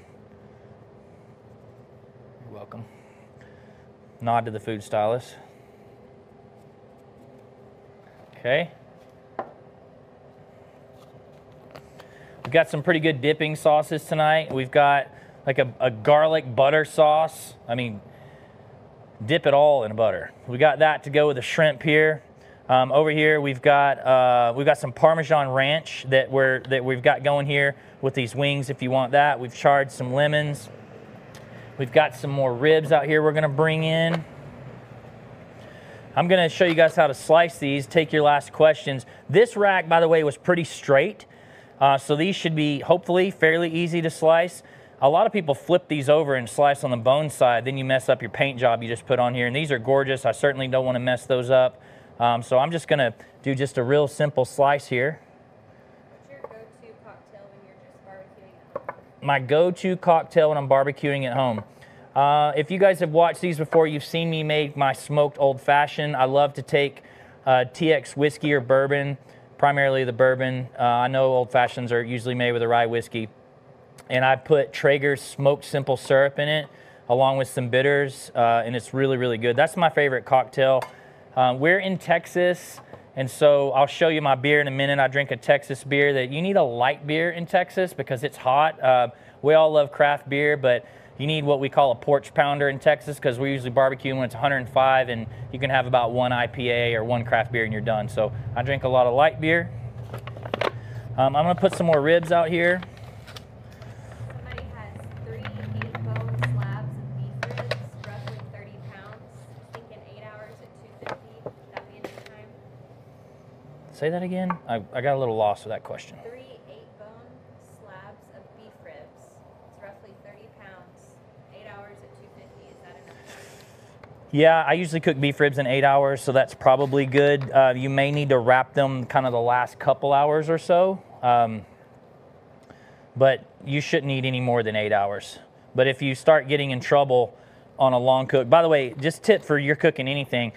You're welcome. Nod to the food stylist. Okay. We've got some pretty good dipping sauces tonight. We've got like a, a garlic butter sauce. I mean, dip it all in butter. We got that to go with the shrimp here. Um, over here, we've got uh, we've got some Parmesan ranch that we're that we've got going here with these wings. If you want that, we've charred some lemons. We've got some more ribs out here. We're gonna bring in. I'm gonna show you guys how to slice these. Take your last questions. This rack, by the way, was pretty straight, uh, so these should be hopefully fairly easy to slice. A lot of people flip these over and slice on the bone side. Then you mess up your paint job you just put on here. And these are gorgeous. I certainly don't want to mess those up. Um, so I'm just gonna do just a real simple slice here. What's your go-to cocktail when you're just barbecuing at home? My go-to cocktail when I'm barbecuing at home. Uh, if you guys have watched these before, you've seen me make my smoked old fashioned. I love to take uh, TX whiskey or bourbon, primarily the bourbon. Uh, I know old fashions are usually made with a rye whiskey. And I put Traeger's smoked simple syrup in it, along with some bitters, uh, and it's really, really good. That's my favorite cocktail. Um, we're in Texas, and so I'll show you my beer in a minute. I drink a Texas beer that you need a light beer in Texas because it's hot. Uh, we all love craft beer, but you need what we call a porch pounder in Texas because we usually barbecue when it's 105 and you can have about one IPA or one craft beer and you're done. So I drink a lot of light beer. Um, I'm gonna put some more ribs out here. Somebody has three eight-bone slabs of beef ribs, roughly 30 pounds. Thinking eight hours at 250. Would that be enough time? Say that again. I, I got a little lost with that question. Three eight-bone slabs of beef ribs. It's roughly 30 pounds. Eight hours at 250. Is that enough? Yeah, I usually cook beef ribs in eight hours, so that's probably good. Uh, you may need to wrap them kind of the last couple hours or so, um, but you shouldn't need any more than eight hours. But if you start getting in trouble on a long cook, by the way, just tip for you're cooking anything,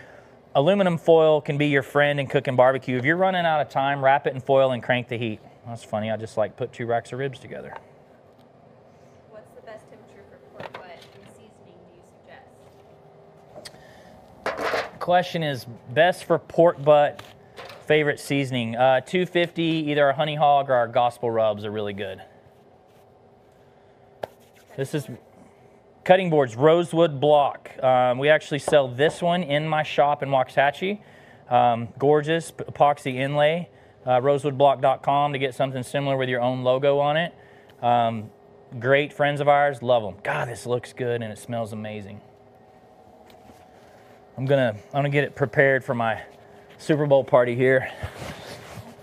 aluminum foil can be your friend in cooking barbecue. If you're running out of time, wrap it in foil and crank the heat. That's funny. I just like put two racks of ribs together. What's the best temperature for pork butt and seasoning do you suggest? question is best for pork butt favorite seasoning uh, 250 either our honey hog or our gospel rubs are really good this is cutting boards rosewood block. Um, we actually sell this one in my shop in waxahachie um, gorgeous epoxy inlay uh, rosewoodblock.com to get something similar with your own logo on it. Um, great friends of ours love them god this looks good and it smells amazing. I'm gonna I'm gonna get it prepared for my Super Bowl party here.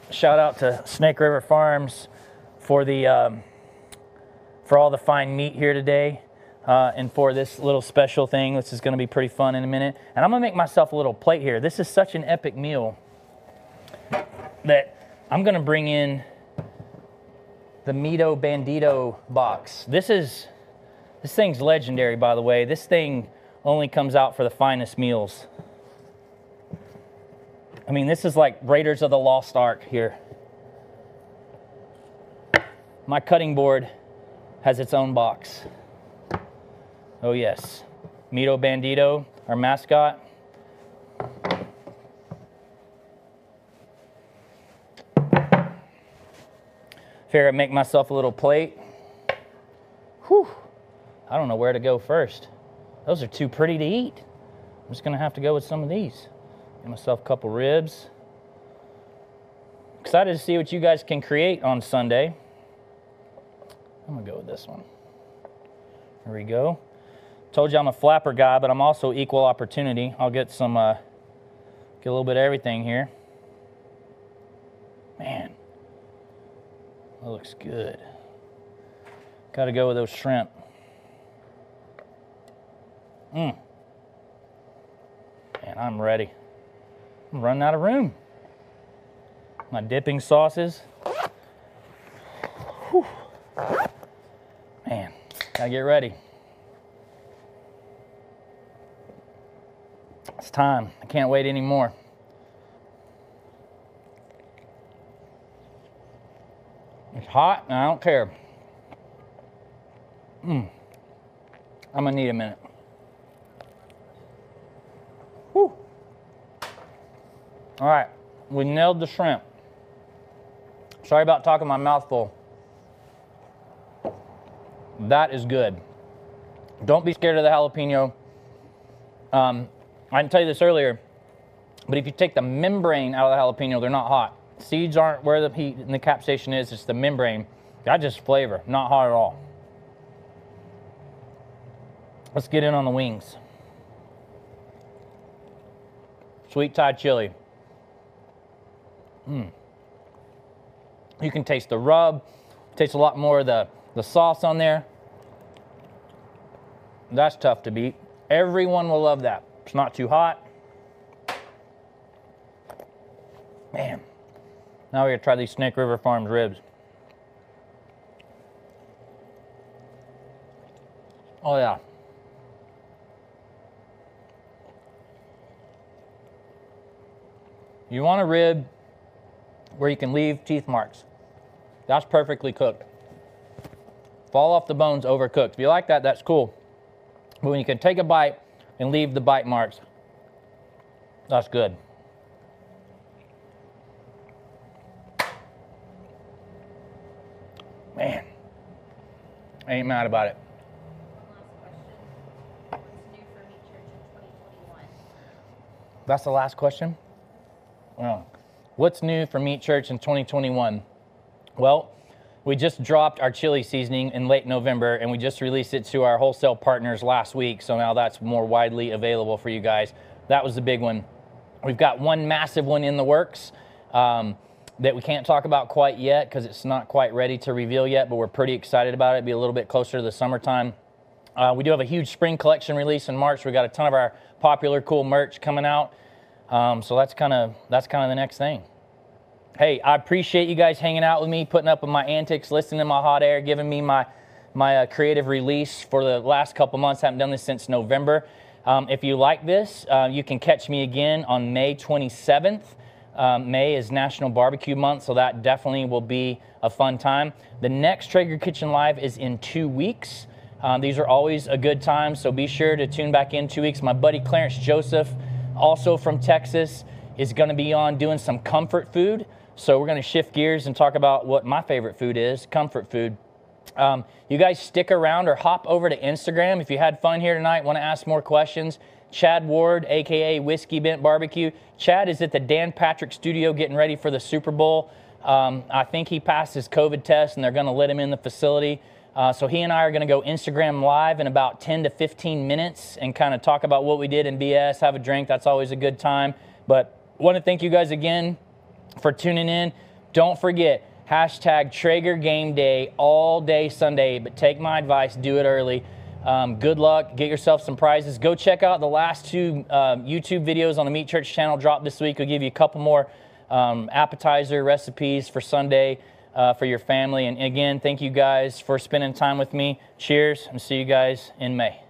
Shout out to Snake River Farms for the um, for all the fine meat here today uh, and for this little special thing. This is going to be pretty fun in a minute. And I'm going to make myself a little plate here. This is such an epic meal that I'm going to bring in the Meato Bandito box. This is this thing's legendary, by the way. This thing only comes out for the finest meals. I mean, this is like Raiders of the Lost Ark here. My cutting board has its own box. Oh, yes. Meato Bandito, our mascot. Figure I'd make myself a little plate. Whew. I don't know where to go first. Those are too pretty to eat. I'm just gonna have to go with some of these. Get myself a couple ribs. Excited to see what you guys can create on Sunday. I'm gonna go with this one. There we go. Told you I'm a flapper guy, but I'm also equal opportunity. I'll get some, uh, get a little bit of everything here. Man, that looks good. Got to go with those shrimp. Mmm. And I'm ready. I'm running out of room. My dipping sauces. Whew. Man, gotta get ready. It's time. I can't wait anymore. It's hot and I don't care. Mmm. I'm gonna need a minute. Whew. All right, we nailed the shrimp. Sorry about talking my mouth full. That is good. Don't be scared of the jalapeno. Um, I didn't tell you this earlier, but if you take the membrane out of the jalapeno, they're not hot. Seeds aren't where the heat and the capsaicin is, it's the membrane. Got just flavor, not hot at all. Let's get in on the wings. Sweet Thai chili. Mm. You can taste the rub, taste a lot more of the, the sauce on there. That's tough to beat. Everyone will love that. It's not too hot. Man. Now we're gonna try these Snake River Farms ribs. Oh yeah. You want a rib where you can leave teeth marks. That's perfectly cooked. Fall off the bones overcooked. If you like that, that's cool. But when you can take a bite and leave the bite marks, that's good. Man, I ain't mad about it. One last question. What's new for Meat Church in 2021? That's the last question? Well, what's new for Meat Church in 2021? Well, we just dropped our chili seasoning in late November and we just released it to our wholesale partners last week. So now that's more widely available for you guys. That was the big one. We've got one massive one in the works um, that we can't talk about quite yet because it's not quite ready to reveal yet, but we're pretty excited about it. Be a little bit closer to the summertime. Uh, we do have a huge spring collection release in March. We got a ton of our popular, cool merch coming out. Um, so that's kind of that's kind of the next thing. Hey, I appreciate you guys hanging out with me, putting up with my antics, listening to my hot air, giving me my my uh, creative release for the last couple months. I haven't done this since November. Um, if you like this, uh, you can catch me again on May 27th. Um, May is National Barbecue Month, so that definitely will be a fun time. The next Traeger Kitchen Live is in two weeks. Um, these are always a good time, so be sure to tune back in two weeks. My buddy Clarence Joseph, also from Texas, is going to be on doing some comfort food. So we're going to shift gears and talk about what my favorite food is comfort food. Um, you guys stick around or hop over to Instagram if you had fun here tonight, want to ask more questions. Chad Ward, aka Whiskey Bent Barbecue. Chad is at the Dan Patrick Studio getting ready for the Super Bowl. Um, I think he passed his COVID test and they're going to let him in the facility. Uh, so he and I are going to go Instagram live in about 10 to 15 minutes and kind of talk about what we did in BS, have a drink. That's always a good time. But want to thank you guys again for tuning in. Don't forget, Hashtag Traeger Game Day all day Sunday. But take my advice, do it early. Um, good luck. Get yourself some prizes. Go check out the last two um, YouTube videos on the Meat Church channel dropped this week. We'll give you a couple more um, appetizer recipes for Sunday uh, for your family. And again, thank you guys for spending time with me. Cheers and see you guys in May.